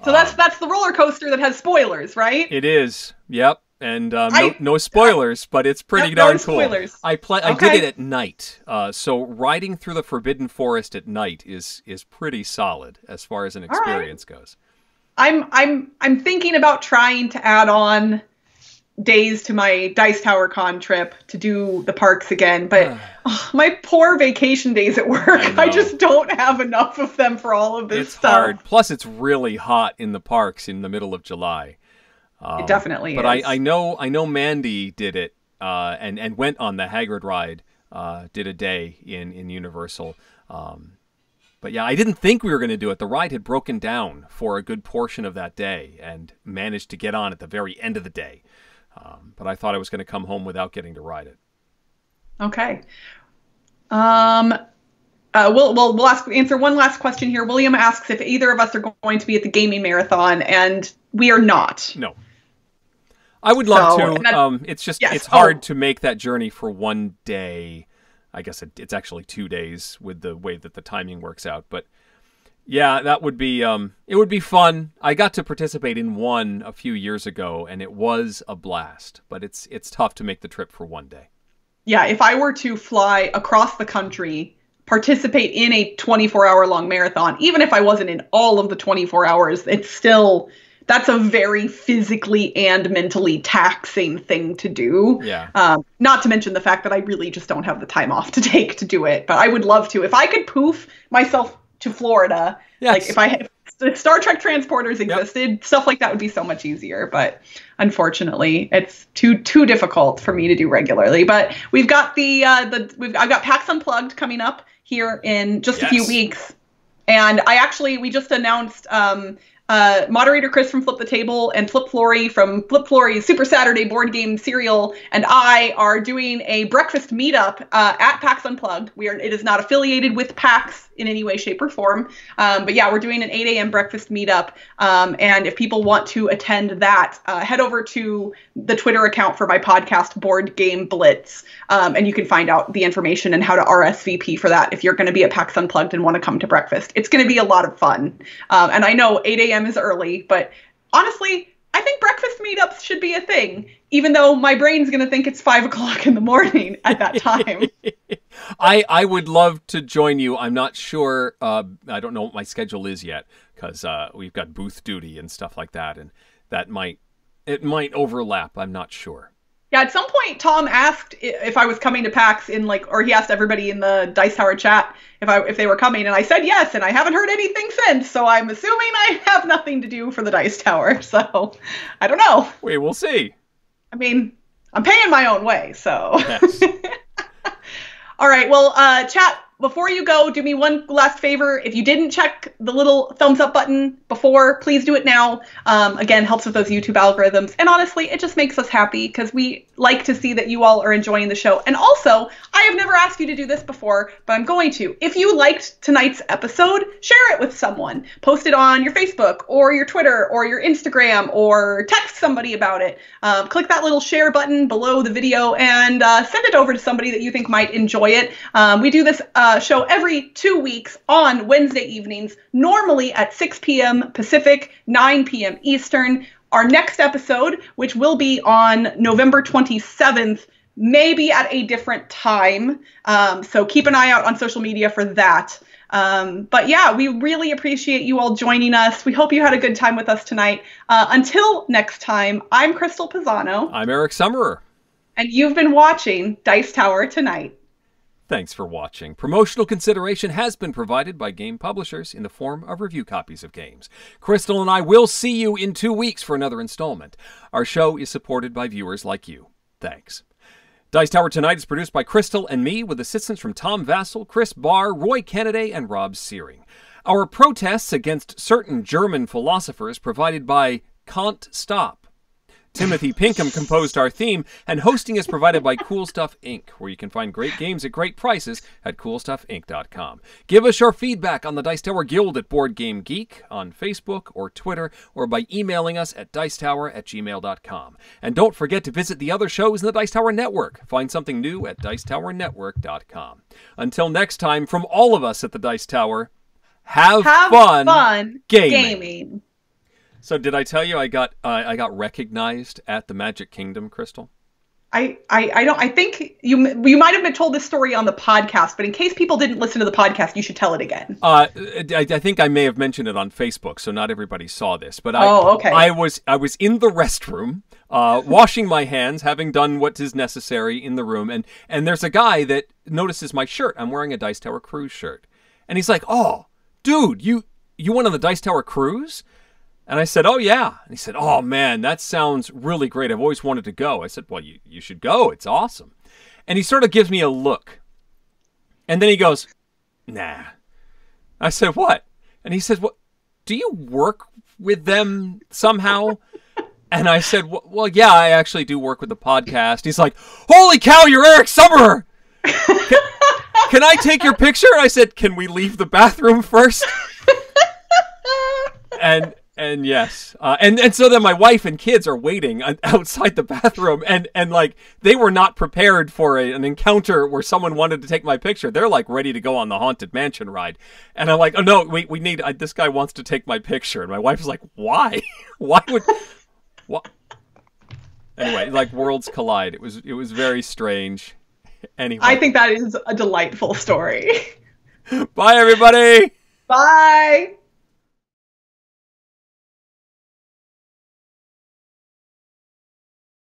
So that's um, that's the roller coaster that has spoilers, right? It is. Yep and um, I, no, no, spoilers, but it's pretty darn no cool. I play. I okay. did it at night, uh, so riding through the Forbidden Forest at night is is pretty solid as far as an experience right. goes. I'm I'm I'm thinking about trying to add on days to my Dice Tower Con trip to do the parks again, but oh, my poor vacation days at work, I, I, just don't have enough of them for all of this it's stuff. hard. Plus, it's really hot in the parks in the middle of July. Um, it definitely but is. I, I know I know Mandy did it uh, and and went on the Hagrid ride. Uh, did a day in in Universal. Um, but yeah, I didn't think we were going to do it. The ride had broken down for a good portion of that day and managed to get on at the very end of the day. Um, but I thought I was going to come home without getting to ride it. Okay. Um, uh, we'll, we'll, we'll ask, answer one last question here. William asks if either of us are going to be at the gaming marathon, and we are not. No. I would love so, to. Um, it's just yes, it's hard oh. to make that journey for one day. I guess it, it's actually two days with the way that the timing works out. But yeah, that would be um, it would be fun. I got to participate in one a few years ago, and it was a blast. But it's it's tough to make the trip for one day. Yeah, if I were to fly across the country, participate in a 24 hour long marathon, even if I wasn't in all of the 24 hours, it's still that's a very physically and mentally taxing thing to do. Yeah. Um, not to mention the fact that I really just don't have the time off to take to do it, but I would love to. If I could poof myself to Florida, yes. like if I if Star Trek transporters existed, yep. stuff like that would be so much easier. But unfortunately, it's too too difficult for me to do regularly. But we've got the uh, the we've I've got PAX Unplugged coming up here in just yes. a few weeks. And I actually, we just announced um, uh, moderator Chris from Flip the Table and Flip Flory from Flip Flory's Super Saturday board game serial and I are doing a breakfast meetup uh, at PAX Unplugged. We are it is not affiliated with PAX in any way, shape, or form. Um, but yeah, we're doing an 8 a.m. breakfast meetup. Um, and if people want to attend that, uh, head over to the Twitter account for my podcast, Board Game Blitz, um, and you can find out the information and how to RSVP for that if you're going to be at PAX Unplugged and want to come to breakfast. It's going to be a lot of fun. Um, and I know 8 a.m a.m. is early, but honestly, I think breakfast meetups should be a thing, even though my brain's going to think it's five o'clock in the morning at that time. I I would love to join you. I'm not sure. Uh, I don't know what my schedule is yet because uh, we've got booth duty and stuff like that, and that might it might overlap. I'm not sure. Yeah, at some point, Tom asked if I was coming to PAX in like, or he asked everybody in the Dice Tower chat if I if they were coming, and I said yes, and I haven't heard anything since. So I'm assuming I have nothing to do for the Dice Tower. So I don't know. We will see. I mean, I'm paying my own way, so. Yes. All right. Well, uh, chat before you go, do me one last favor. If you didn't check the little thumbs up button before, please do it now. Um, again, helps with those YouTube algorithms. And honestly, it just makes us happy because we like to see that you all are enjoying the show. And also, I have never asked you to do this before, but I'm going to. If you liked tonight's episode, share it with someone. Post it on your Facebook or your Twitter or your Instagram or text somebody about it. Um, click that little share button below the video and uh, send it over to somebody that you think might enjoy it. Um, we do this. Uh, uh, show every two weeks on Wednesday evenings, normally at 6 p.m. Pacific, 9 p.m. Eastern. Our next episode, which will be on November 27th, maybe at a different time. Um, so keep an eye out on social media for that. Um, but yeah, we really appreciate you all joining us. We hope you had a good time with us tonight. Uh, until next time, I'm Crystal Pisano. I'm Eric Summerer. And you've been watching Dice Tower Tonight. Thanks for watching. Promotional consideration has been provided by game publishers in the form of review copies of games. Crystal and I will see you in two weeks for another installment. Our show is supported by viewers like you. Thanks. Dice Tower Tonight is produced by Crystal and me with assistance from Tom Vasel, Chris Barr, Roy Kennedy, and Rob Searing. Our protests against certain German philosophers provided by Kant Stop. Timothy Pinkham composed our theme, and hosting is provided by Cool Stuff Inc., where you can find great games at great prices at coolstuffinc.com. Give us your feedback on the Dice Tower Guild at Board Game Geek on Facebook or Twitter, or by emailing us at dicetower at gmail.com. And don't forget to visit the other shows in the Dice Tower Network. Find something new at dicetowernetwork.com. Until next time, from all of us at the Dice Tower, have, Have fun, fun gaming. gaming. So, did I tell you I got uh, I got recognized at the Magic Kingdom, Crystal? I, I, I don't I think you you might have been told this story on the podcast, but in case people didn't listen to the podcast, you should tell it again. Uh, I, I think I may have mentioned it on Facebook, so not everybody saw this. But I, Oh, okay. I was I was in the restroom, uh, washing my hands, having done what is necessary in the room, and and there's a guy that notices my shirt. I'm wearing a Dice Tower Cruise shirt, and he's like, "Oh, dude, you you went on the Dice Tower Cruise?" And I said, "Oh yeah." And he said, "Oh man, that sounds really great. I've always wanted to go." I said, "Well, you you should go. It's awesome." And he sort of gives me a look, and then he goes, "Nah." I said, "What?" And he says, "What? Do you work with them somehow?" And I said, "Well, yeah, I actually do work with the podcast." He's like, "Holy cow, you're Eric Summerer!" Can, can I take your picture? I said, "Can we leave the bathroom first? And and yes, uh, and and so then my wife and kids are waiting outside the bathroom, and and like they were not prepared for a, an encounter where someone wanted to take my picture. They're like ready to go on the haunted mansion ride, and I'm like, oh no, we we need I, this guy wants to take my picture, and my wife is like, why, why would, what? Anyway, like worlds collide. It was it was very strange. Anyway, I think that is a delightful story. bye everybody. Bye.